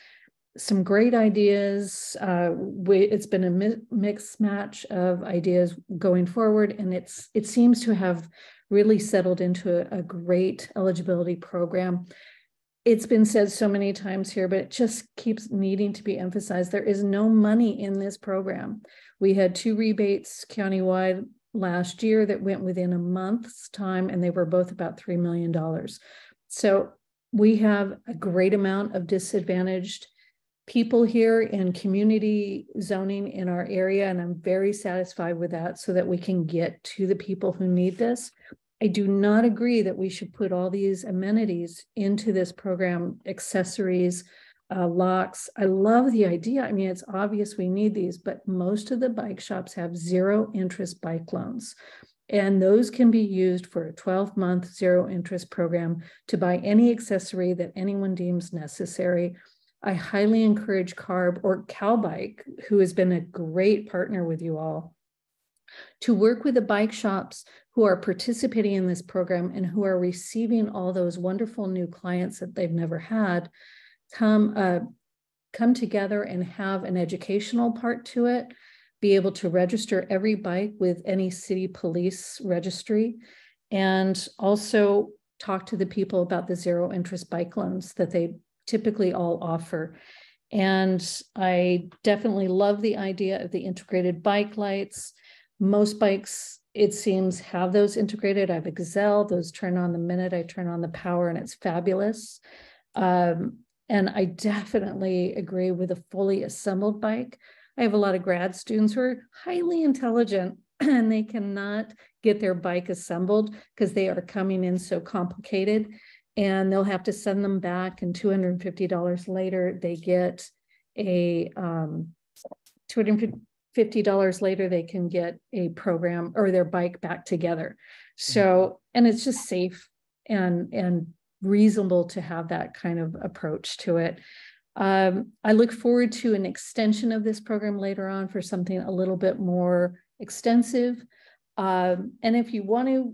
some great ideas. Uh, we, it's been a mi mixed match of ideas going forward, and it's it seems to have really settled into a, a great eligibility program it's been said so many times here, but it just keeps needing to be emphasized. There is no money in this program. We had two rebates countywide last year that went within a month's time, and they were both about $3 million. So we have a great amount of disadvantaged people here in community zoning in our area, and I'm very satisfied with that so that we can get to the people who need this. I do not agree that we should put all these amenities into this program, accessories, uh, locks. I love the idea. I mean, it's obvious we need these, but most of the bike shops have zero interest bike loans. And those can be used for a 12 month zero interest program to buy any accessory that anyone deems necessary. I highly encourage CARB or CalBike, who has been a great partner with you all, to work with the bike shops who are participating in this program and who are receiving all those wonderful new clients that they've never had come uh, come together and have an educational part to it be able to register every bike with any city police registry and also talk to the people about the zero interest bike loans that they typically all offer. And i definitely love the idea of the integrated bike lights. Most bikes it seems have those integrated i have Gazelle those turn on the minute i turn on the power and it's fabulous um, and I definitely agree with a fully assembled bike. I have a lot of grad students who are highly intelligent and they cannot get their bike assembled because they are coming in so complicated and they'll have to send them back and $250 later they get a um, $250 later they can get a program or their bike back together so mm-hmm. and it's just safe and and reasonable to have that kind of approach to it. Um, I look forward to an extension of this program later on for something a little bit more extensive. Um, and if you want to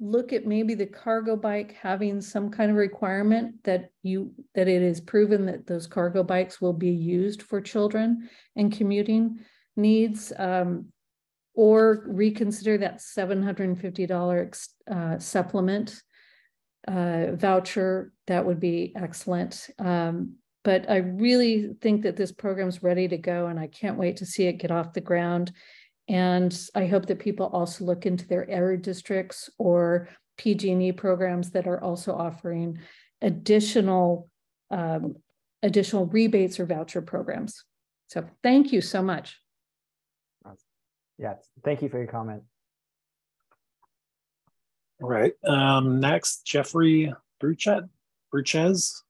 look at maybe the cargo bike having some kind of requirement that you that it is proven that those cargo bikes will be used for children and commuting needs um, or reconsider that $750 uh, supplement uh, voucher, that would be excellent. Um, but I really think that this program's ready to go, and I can't wait to see it get off the ground. And I hope that people also look into their area districts or PG&E programs that are also offering additional um, additional rebates or voucher programs. So thank you so much. Yeah, thank you for your comment. All right. Um, next, Jeffrey Bruchet, Bruchez.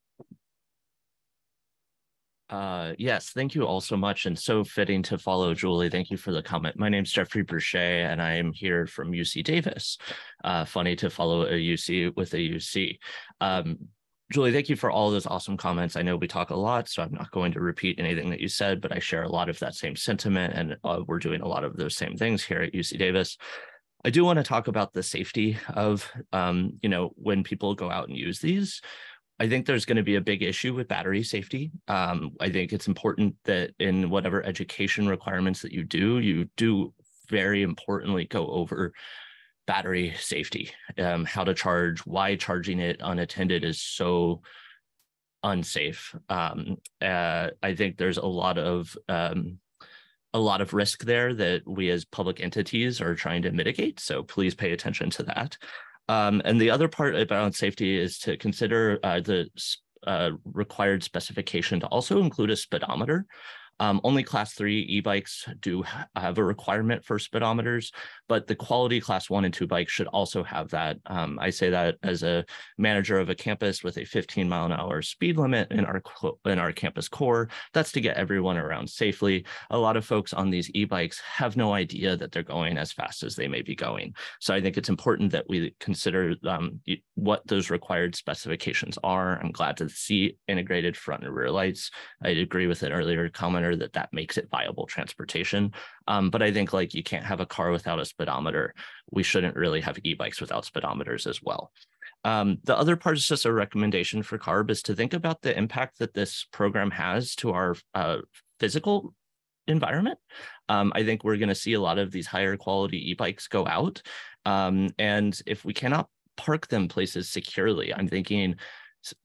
Uh, yes, thank you all so much. And so fitting to follow Julie. Thank you for the comment. My name is Jeffrey Bruchet, and I am here from UC Davis. Uh, funny to follow a UC with a UC. Um, Julie, thank you for all those awesome comments. I know we talk a lot, so I'm not going to repeat anything that you said, but I share a lot of that same sentiment, and uh, we're doing a lot of those same things here at UC Davis. I do want to talk about the safety of, um, you know, when people go out and use these. I think there's going to be a big issue with battery safety. Um, I think it's important that in whatever education requirements that you do, you do very importantly go over battery safety, um, how to charge, why charging it unattended is so unsafe. Um, uh, I think there's a lot of um, a lot of risk there that we as public entities are trying to mitigate. So please pay attention to that. Um, and the other part about safety is to consider uh, the uh, required specification to also include a speedometer. Um, only class three e-bikes do have a requirement for speedometers, but the quality class one and two bikes should also have that. Um, I say that as a manager of a campus with a 15 mile an hour speed limit in our in our campus core. That's to get everyone around safely. A lot of folks on these e-bikes have no idea that they're going as fast as they may be going. So I think it's important that we consider um, what those required specifications are. I'm glad to see integrated front and rear lights. I agree with an earlier commenter that that makes it viable transportation. Um, but I think like you can't have a car without a speedometer. We shouldn't really have e-bikes without speedometers as well. Um, the other part is just a recommendation for CARB is to think about the impact that this program has to our uh, physical environment. Um, I think we're going to see a lot of these higher quality e-bikes go out. Um, and if we cannot park them places securely, I'm thinking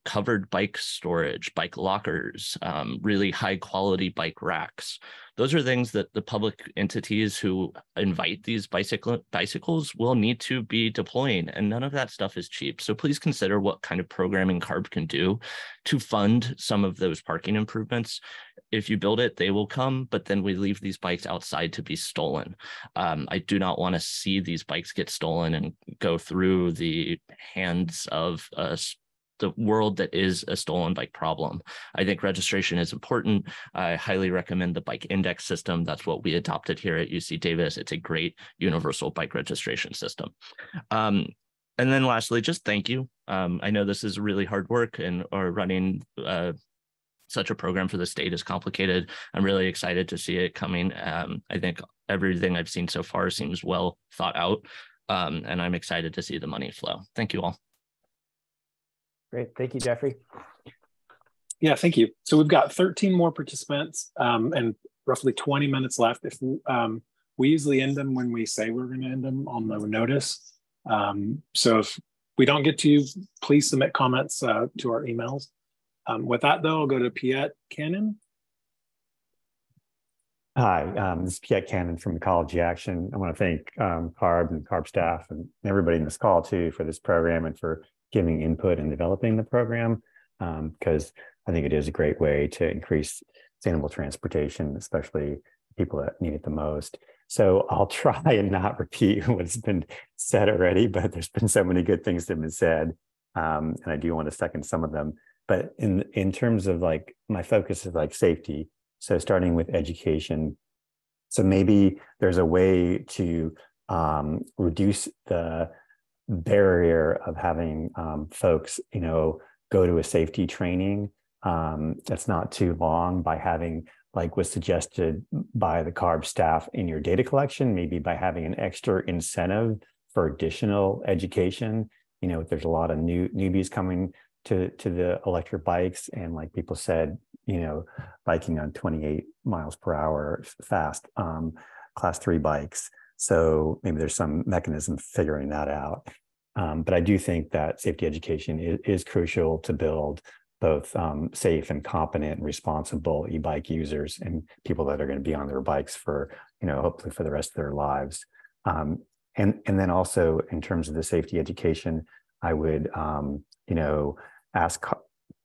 covered bike storage, bike lockers, um, really high quality bike racks. Those are things that the public entities who invite these bicycle bicycles will need to be deploying, and none of that stuff is cheap. So please consider what kind of programming CARB can do to fund some of those parking improvements. If you build it, they will come, but then we leave these bikes outside to be stolen. Um, I do not want to see these bikes get stolen and go through the hands of a the world that is a stolen bike problem. I think registration is important. I highly recommend the bike index system. That's what we adopted here at UC Davis. It's a great universal bike registration system. Um, and then lastly, just thank you. Um, I know this is really hard work and or running uh, such a program for the state is complicated. I'm really excited to see it coming. Um, I think everything I've seen so far seems well thought out. Um, and I'm excited to see the money flow. Thank you all. Great. Thank you, Jeffrey. Yeah, thank you. So we've got 13 more participants um, and roughly 20 minutes left. If um, we usually end them when we say we're going to end them on the notice. Um, so if we don't get to you, please submit comments uh, to our emails. Um, with that, though, I'll go to Piet Canin. Hi, um, this is Piet Canin from Ecology Action. I want to thank um, CARB and CARB staff and everybody in this call too for this program and for giving input and developing the program because um, I think it is a great way to increase sustainable transportation, especially people that need it the most. So I'll try and not repeat what's been said already, but there's been so many good things that have been said, um, and I do want to second some of them. But in in terms of like my focus is like safety. So starting with education. So maybe there's a way to um, reduce the barrier of having um, folks, you know, go to a safety training um, that's not too long by having, like was suggested by the CARB staff in your data collection, maybe by having an extra incentive for additional education. You know, there's a lot of new newbies coming to to the electric bikes, and like people said, you know, biking on 28 miles per hour fast, um, class three bikes. So maybe there's some mechanism figuring that out. Um, but I do think that safety education is, is crucial to build both um, safe and competent and responsible e-bike users and people that are going to be on their bikes for, you know, hopefully for the rest of their lives. Um, and, and then also in terms of the safety education, I would, um, you know, ask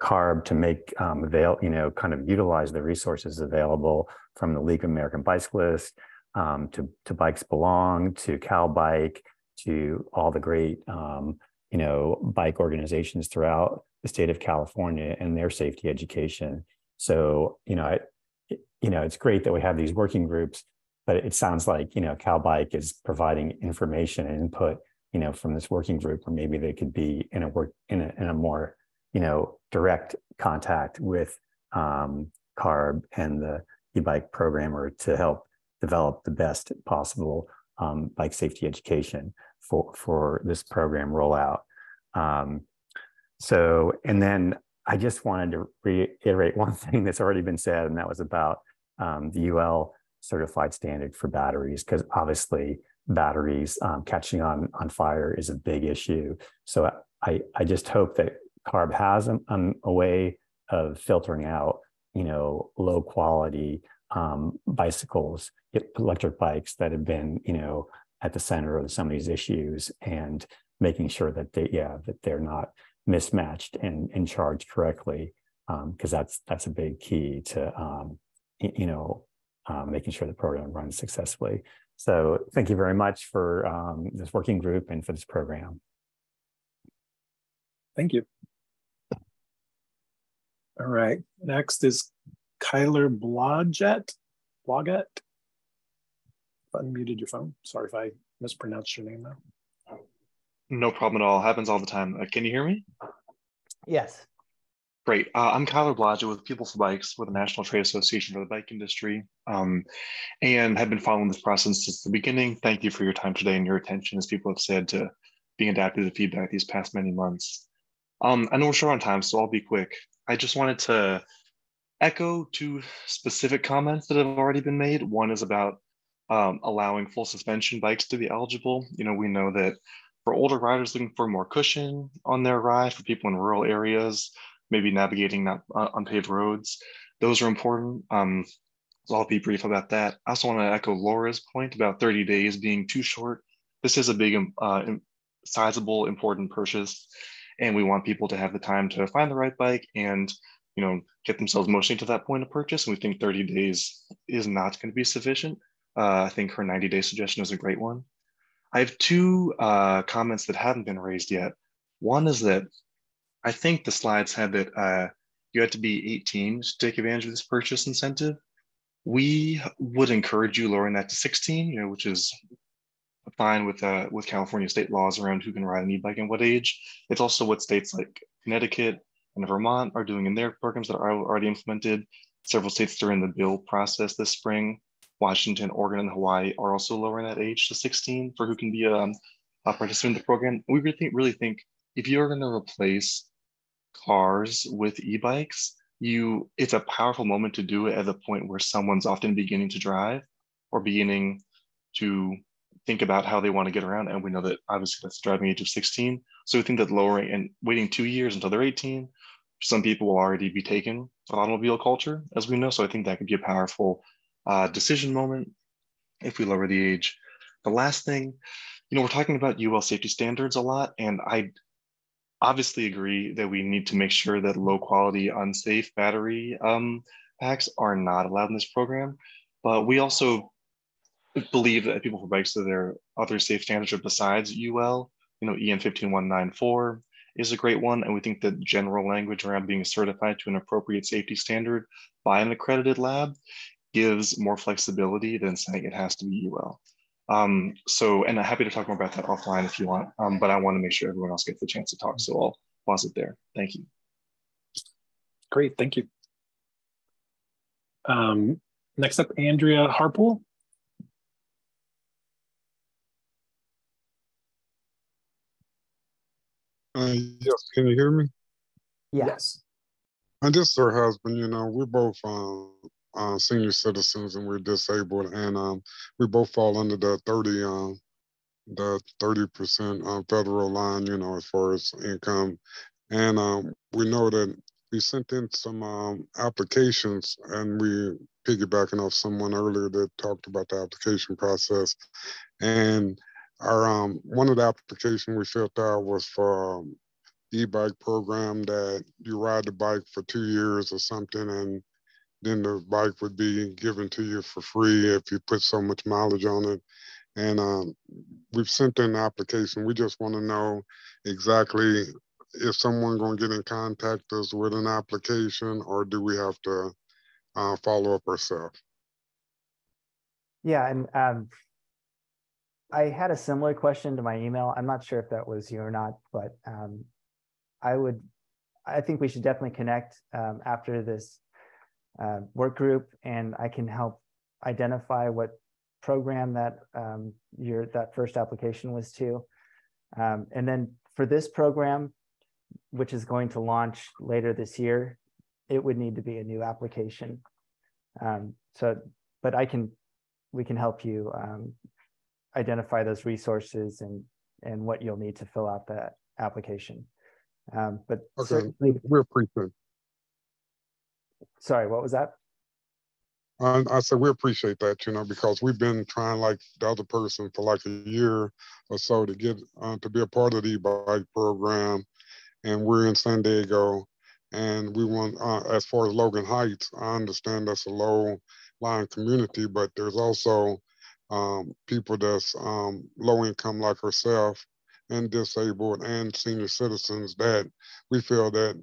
CARB to make um, avail, you know, kind of utilize the resources available from the League of American Bicyclists um, to, to Bikes Belong, to Cal Bike, to all the great, um, you know, bike organizations throughout the state of California and their safety education. So, you know, I, you know, it's great that we have these working groups, but it sounds like, you know, Cal Bike is providing information and input, you know, from this working group, or maybe they could be in a work in a, in a more, you know, direct contact with um, CARB and the e-bike programmer to help develop the best possible um, bike safety education for for this program rollout. Um, so, and then I just wanted to reiterate one thing that's already been said, and that was about um, the UL certified standard for batteries, because obviously batteries um, catching on on fire is a big issue. So I I just hope that CARB has a, a way of filtering out, you know, low quality um, bicycles, electric bikes that have been, you know, at the center of some of these issues and making sure that they, yeah, that they're not mismatched and, and charged correctly, because um, that's that's a big key to, um, you know, um, making sure the program runs successfully. So thank you very much for um, this working group and for this program. Thank you. All right, next is Kyler Blodgett. Blodgett unmuted your phone. Sorry if I mispronounced your name now. No problem at all. Happens all the time. Uh, can you hear me? Yes. Great. Uh, I'm Kyler Blodgett with People for Bikes with the National Trade Association for the Bike Industry um, and have been following this process since the beginning. Thank you for your time today and your attention, as people have said, to being adaptive to feedback these past many months. Um, I know we're short on time, so I'll be quick. I just wanted to echo two specific comments that have already been made. One is about um, allowing full suspension bikes to be eligible. You know, we know that for older riders looking for more cushion on their ride, for people in rural areas, maybe navigating not uh, unpaved roads, those are important. Um, so I'll be brief about that. I also want to echo Laura's point about 30 days being too short. This is a big, um, uh, sizable, important purchase, and we want people to have the time to find the right bike and you know get themselves emotionally to that point of purchase. And we think 30 days is not going to be sufficient. Uh, I think her 90 day suggestion is a great one. I have two uh, comments that haven't been raised yet. One is that I think the slides had that uh, you had to be 18 to take advantage of this purchase incentive. We would encourage you lowering that to 16, you know, which is fine with uh, with California state laws around who can ride an e-bike and what age. It's also what states like Connecticut and Vermont are doing in their programs that are already implemented. Several states during the bill process this spring. Washington, Oregon, and Hawaii are also lowering that age to 16 for who can be um, a participant in the program. We really think, really think if you're going to replace cars with e-bikes, you it's a powerful moment to do it at the point where someone's often beginning to drive or beginning to think about how they want to get around. And we know that obviously that's the driving age of 16. So we think that lowering and waiting two years until they're 18, some people will already be taken automobile culture, as we know. So I think that could be a powerful uh, decision moment if we lower the age. The last thing, you know, we're talking about UL safety standards a lot, and I obviously agree that we need to make sure that low quality, unsafe battery um, packs are not allowed in this program. But we also believe that people for bikes that there other safe standards besides UL, you know, EN 15194 is a great one. And we think that general language around being certified to an appropriate safety standard by an accredited lab gives more flexibility than saying it has to be UL. Um, so, and I'm happy to talk more about that offline if you want, um, but I want to make sure everyone else gets the chance to talk. So I'll pause it there. Thank you. Great, thank you. Um, next up, Andrea Harpool. Uh, yes, can you hear me? Yes. And this her husband, you know, we're both um, uh, senior citizens and we're disabled, and um, we both fall under the 30 um, the 30% uh, federal line, you know, as far as income. And um, we know that we sent in some um, applications and we piggybacking off someone earlier that talked about the application process. And our um, one of the applications we filled out was for um, e-bike program that you ride the bike for two years or something and then the bike would be given to you for free if you put so much mileage on it. And um, we've sent in the application. We just want to know exactly if someone going to get in contact us with an application or do we have to uh, follow up ourselves? Yeah, and um, I had a similar question to my email. I'm not sure if that was you or not, but um, I would, I think we should definitely connect um, after this uh, work group and I can help identify what program that um, your that first application was to. Um, and then for this program, which is going to launch later this year, it would need to be a new application. Um, so, but I can, we can help you um, identify those resources and and what you'll need to fill out that application. Um, but okay, certainly, we appreciate Sorry, what was that? I, I said we appreciate that, you know, because we've been trying like the other person for like a year or so to get uh, to be a part of the e-bike program, and we're in San Diego, and we want uh, as far as Logan Heights, I understand that's a low lying community, but there's also um, people that's um, low income like herself and disabled and senior citizens that we feel that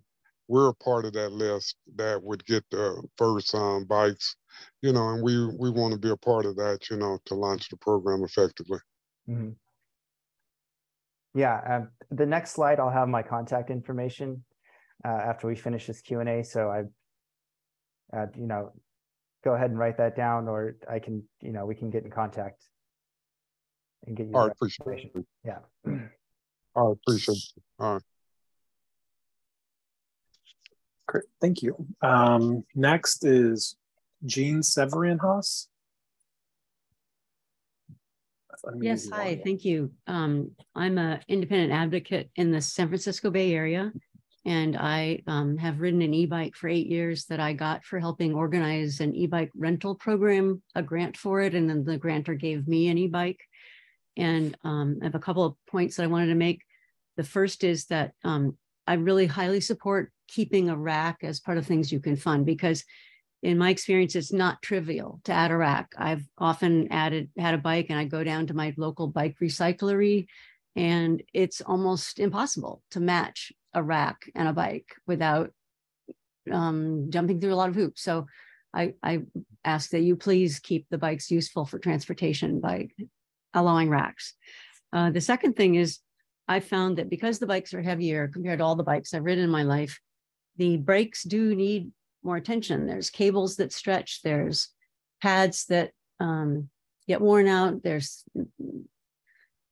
we're a part of that list that would get the first um, bikes, you know, and we we want to be a part of that, you know, to launch the program effectively. Mm-hmm. Yeah, um, the next slide, I'll have my contact information uh, after we finish this Q and A. So I, uh, you know, go ahead and write that down, or I can, you know, we can get in contact and get you. All right, appreciate it. Yeah. All right, appreciate it. All right. Great, thank you. Um, next is Jean Severin Haas. Yes, hi, thank you. Um, I'm an independent advocate in the San Francisco Bay Area. And I um, have ridden an e-bike for eight years that I got for helping organize an e-bike rental program, a grant for it. And then the grantor gave me an e-bike. And um, I have a couple of points that I wanted to make. The first is that um, I really highly support keeping a rack as part of things you can fund because in my experience, it's not trivial to add a rack. I've often added had a bike and I go down to my local bike recyclery and it's almost impossible to match a rack and a bike without um, jumping through a lot of hoops. So I, I ask that you please keep the bikes useful for transportation by allowing racks. Uh, the second thing is I found that because the bikes are heavier compared to all the bikes I've ridden in my life, the brakes do need more attention. There's cables that stretch, there's pads that um, get worn out, there's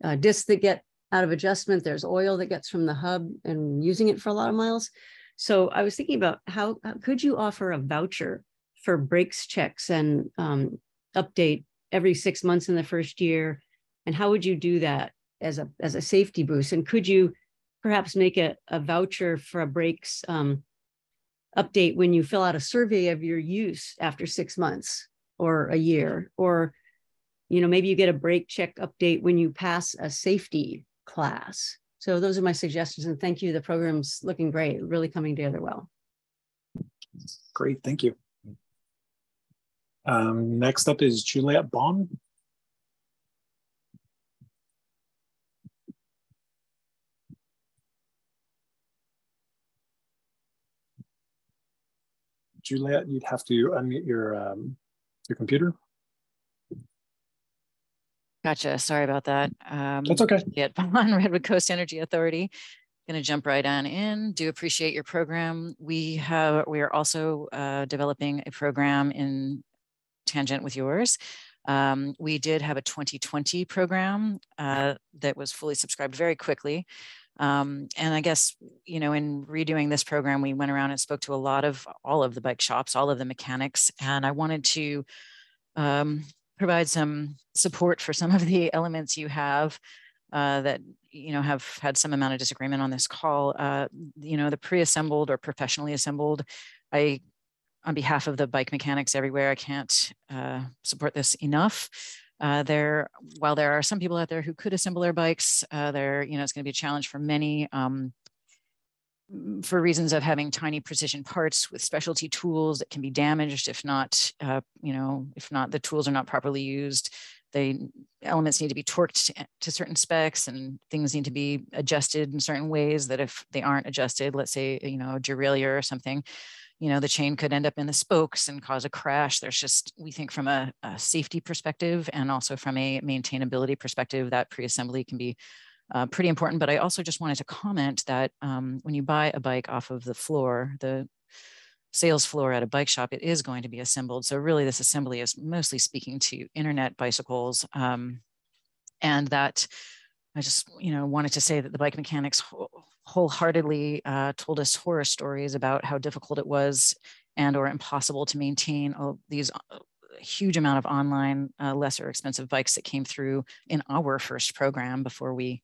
uh, discs that get out of adjustment. There's oil that gets from the hub and using it for a lot of miles. So I was thinking about how, how could you offer a voucher for brakes checks and um, update every six months in the first year? And how would you do that as a as a safety boost? And could you perhaps make a, a voucher for a brakes um, update when you fill out a survey of your use after six months or a year? Or you know maybe you get a brake check update when you pass a safety class. So those are my suggestions. And thank you. The program's looking great, really coming together well. Great, thank you. Um, next up is Juliet Bond. Juliet, you'd have to unmute your um, your computer. Gotcha. Sorry about that. Um, That's okay. Get on Redwood Coast Energy Authority. Going to jump right on in. Do appreciate your program. We have we are also uh, developing a program in tangent with yours. Um, we did have a 2020 program uh, that was fully subscribed very quickly. Um, and I guess, you know, in redoing this program, we went around and spoke to a lot of all of the bike shops, all of the mechanics. And I wanted to um, provide some support for some of the elements you have uh, that you know have had some amount of disagreement on this call. Uh, you know, the pre-assembled or professionally assembled. I, on behalf of the bike mechanics everywhere, I can't uh, support this enough. Uh, there, while there are some people out there who could assemble their bikes, uh, there, you know, it's going to be a challenge for many. Um, for reasons of having tiny precision parts with specialty tools that can be damaged if not, uh, you know, if not the tools are not properly used. The elements need to be torqued to, certain specs and things need to be adjusted in certain ways that if they aren't adjusted, let's say, you know, a derailleur or something, you know, the chain could end up in the spokes and cause a crash. There's just, we think from a, a safety perspective and also from a maintainability perspective, that pre-assembly can be uh, pretty important. But I also just wanted to comment that um, when you buy a bike off of the floor, the sales floor at a bike shop, it is going to be assembled. So really this assembly is mostly speaking to internet bicycles. Um, and that I just, you know, wanted to say that the bike mechanics wholeheartedly uh, told us horror stories about how difficult it was and or impossible to maintain these uh, huge amount of online, uh, lesser expensive bikes that came through in our first program before we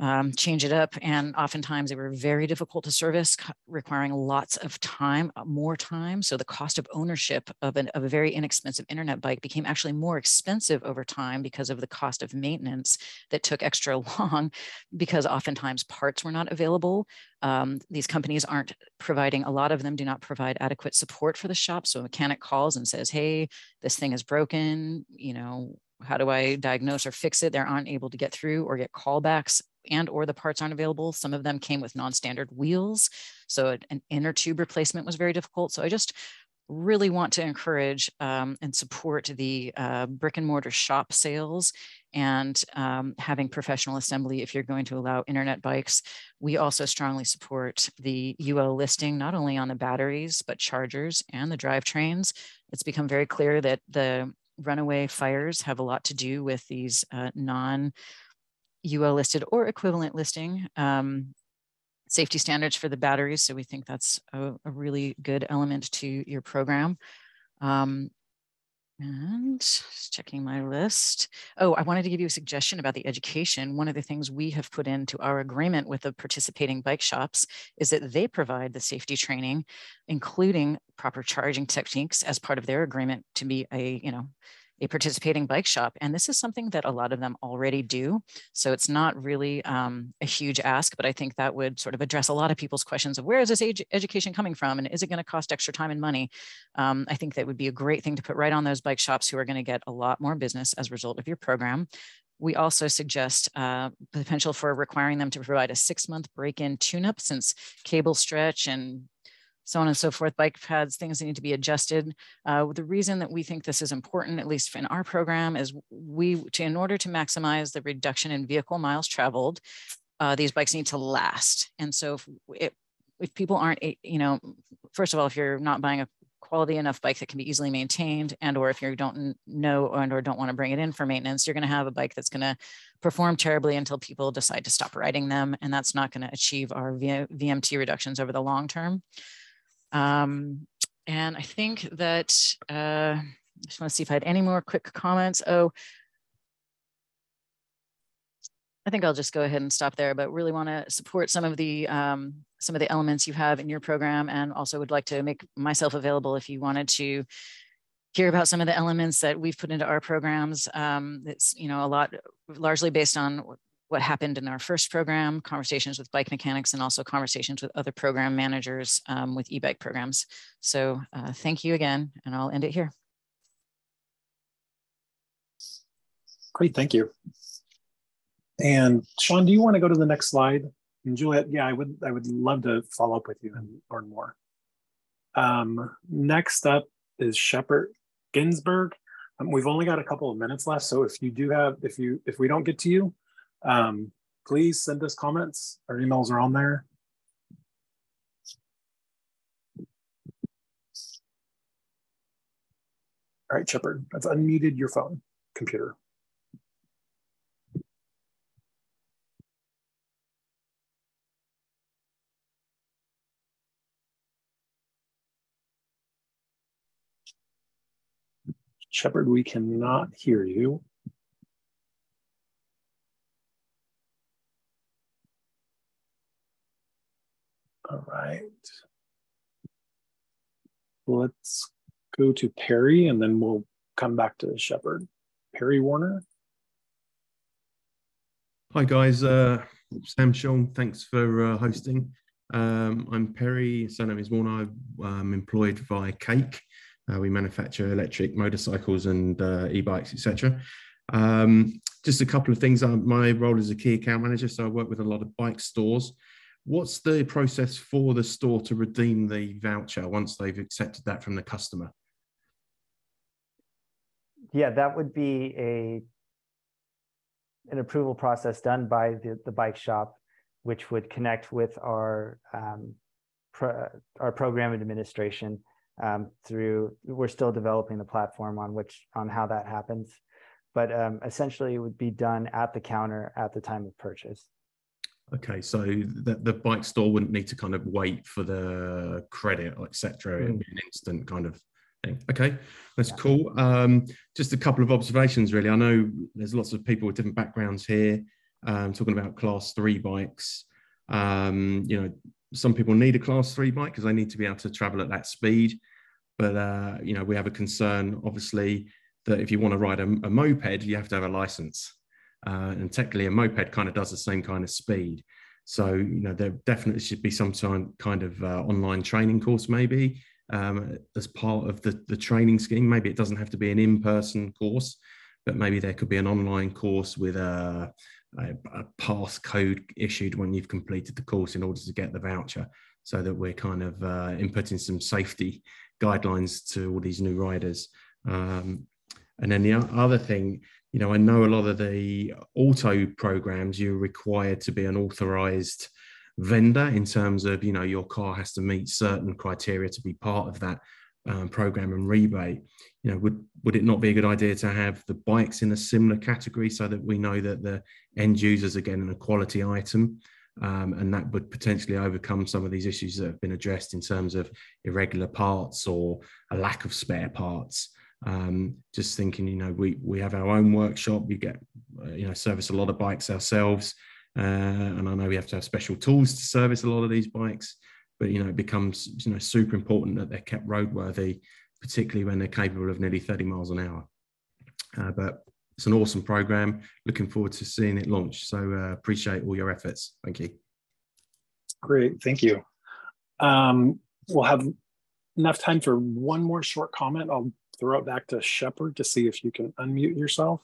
um, change it up. And oftentimes they were very difficult to service, requiring lots of time, uh, more time. So the cost of ownership of, an, of a very inexpensive internet bike became actually more expensive over time because of the cost of maintenance that took extra long because oftentimes parts were not available. Um, these companies aren't providing, a lot of them do not provide adequate support for the shop. So a mechanic calls and says, hey, this thing is broken, you know, how do I diagnose or fix it? They aren't able to get through or get callbacks and or the parts aren't available. Some of them came with non-standard wheels. So an inner tube replacement was very difficult. So I just really want to encourage um, and support the uh, brick and mortar shop sales and um, having professional assembly if you're going to allow internet bikes. We also strongly support the UL listing, not only on the batteries, but chargers and the drivetrains. It's become very clear that the runaway fires have a lot to do with these uh, non UL listed or equivalent listing um, safety standards for the batteries. So we think that's a, a really good element to your program. Um, and Just checking my list. Oh, I wanted to give you a suggestion about the education. One of the things we have put into our agreement with the participating bike shops is that they provide the safety training, including proper charging techniques as part of their agreement to be a, you know, a participating bike shop. And this is something that a lot of them already do. So it's not really um, a huge ask, but I think that would sort of address a lot of people's questions of where is this education coming from? And is it going to cost extra time and money? Um, I think that would be a great thing to put right on those bike shops who are going to get a lot more business as a result of your program. We also suggest uh, potential for requiring them to provide a six month break in tune up since cable stretch and so on and so forth, bike pads, things that need to be adjusted. Uh, the reason that we think this is important, at least in our program, is we, to, in order to maximize the reduction in vehicle miles traveled, uh, these bikes need to last. And so if, it, if people aren't, you know, first of all, if you're not buying a quality enough bike that can be easily maintained and or if you don't know and or don't want to bring it in for maintenance you're going to have a bike that's going to perform terribly until people decide to stop riding them and that's not going to achieve our vmt reductions over the long term um, and I think that, uh, I just want to see if I had any more quick comments. Oh, I think I'll just go ahead and stop there, but really want to support some of the um, some of the elements you have in your program and also would like to make myself available if you wanted to hear about some of the elements that we've put into our programs. Um, it's, you know, a lot largely based on what happened in our first program, conversations with bike mechanics, and also conversations with other program managers um, with e-bike programs. So uh, thank you again, and I'll end it here. Great, thank you. And Sean, do you want to go to the next slide? And Juliet, yeah, I would, I would love to follow up with you and learn more. Um, next up is Shepard Ginsburg. Um, we've only got a couple of minutes left, so if you do have, if you, if we don't get to you, um, please send us comments. Our emails are on there. All right, Shepard, I've unmuted your phone, computer. Shepard, we cannot hear you. All right. Let's go to Perry and then we'll come back to Shepard. Perry Warner. Hi guys, uh, Sam Sean, thanks for uh, hosting. Um, I'm Perry, surname is Warner. I'm employed by Cake. Uh, we manufacture electric motorcycles and uh, e-bikes, etc. Um, just a couple of things. Uh, my role is a key account manager, so I work with a lot of bike stores. What's the process for the store to redeem the voucher once they've accepted that from the customer? Yeah, that would be a an approval process done by the, the bike shop, which would connect with our um, pro, our program administration um, through. We're still developing the platform on which on how that happens, but um, essentially it would be done at the counter at the time of purchase. Okay, so the, the bike store wouldn't need to kind of wait for the credit, etc. Mm. It'd be an instant kind of thing. Okay, that's yeah. cool. Um, just a couple of observations, really. I know there's lots of people with different backgrounds here um, talking about class three bikes. Um, you know, some people need a class three bike because they need to be able to travel at that speed. But uh, you know, we have a concern, obviously, that if you want to ride a, a moped, you have to have a license. Uh, and technically, a moped kind of does the same kind of speed. So, you know, there definitely should be some kind of uh, online training course, maybe um, as part of the, the training scheme. Maybe it doesn't have to be an in person course, but maybe there could be an online course with a, a, a pass code issued when you've completed the course in order to get the voucher so that we're kind of uh, inputting some safety guidelines to all these new riders. Um, and then the other thing you know, I know a lot of the auto programs, you're required to be an authorized vendor in terms of, you know, your car has to meet certain criteria to be part of that um, program and rebate. You know, would would it not be a good idea to have the bikes in a similar category so that we know that the end users are getting a quality item? Um, and that would potentially overcome some of these issues that have been addressed in terms of irregular parts or a lack of spare parts. Um, just thinking, you know, we we have our own workshop. We get, uh, you know, service a lot of bikes ourselves, uh, and I know we have to have special tools to service a lot of these bikes. But you know, it becomes you know super important that they're kept roadworthy, particularly when they're capable of nearly 30 miles an hour. Uh, but it's an awesome program. Looking forward to seeing it launch. So uh, appreciate all your efforts. Thank you. Great, thank you. Um, we'll have enough time for one more short comment. I'll throw it back to Shepard to see if you can unmute yourself.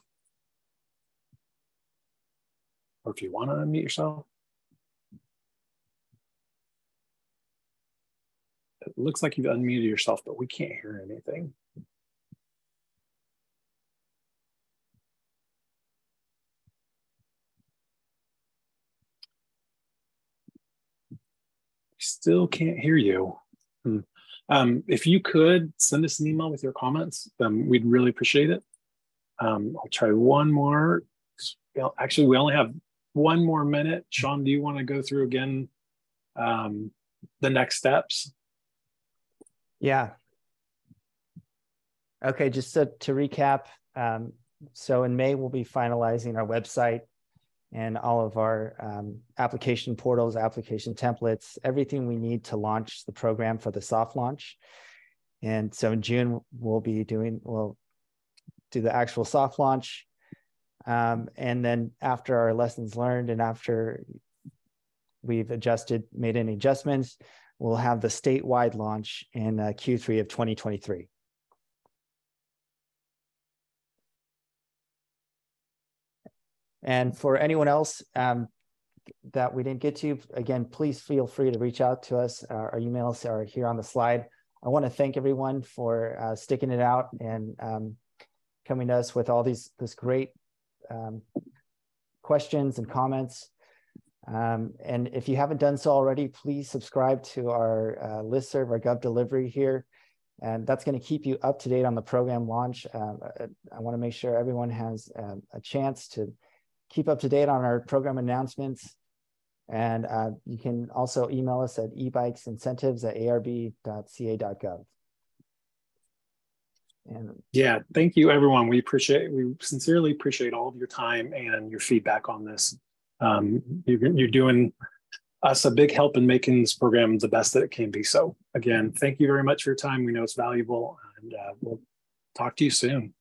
Or if you want to unmute yourself. It looks like you've unmuted yourself, but we can't hear anything. Still can't hear you. Hmm. Um, if you could send us an email with your comments, um, we'd really appreciate it. Um, I'll try one more. Actually, we only have one more minute. Sean, do you want to go through again um, the next steps? Yeah. Okay, just so to recap, um, so in May, we'll be finalizing our website and all of our um, application portals, application templates, everything we need to launch the program for the soft launch. And so in June, we'll be doing, we'll do the actual soft launch. Um, and then after our lessons learned and after we've adjusted, made any adjustments, we'll have the statewide launch in uh, Q3 of 2023. And for anyone else um, that we didn't get to, again, please feel free to reach out to us. Uh, our emails are here on the slide. I want to thank everyone for uh, sticking it out and um, coming to us with all these this great um, questions and comments. Um, and if you haven't done so already, please subscribe to our uh, listserv, our GovDelivery here. And that's going to keep you up to date on the program launch. I, I want to make sure everyone has um, a chance to keep up to date on our program announcements. And uh, you can also email us at ebikesincentives at arb.ca.gov. And yeah, thank you, everyone. We appreciate, we sincerely appreciate all of your time and your feedback on this. Um, you're, you're doing us a big help in making this program the best that it can be. So again, thank you very much for your time. We know it's valuable and uh, we'll talk to you soon.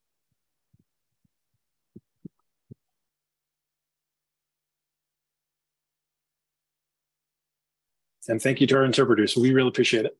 And thank you to our interpreters. We really appreciate it.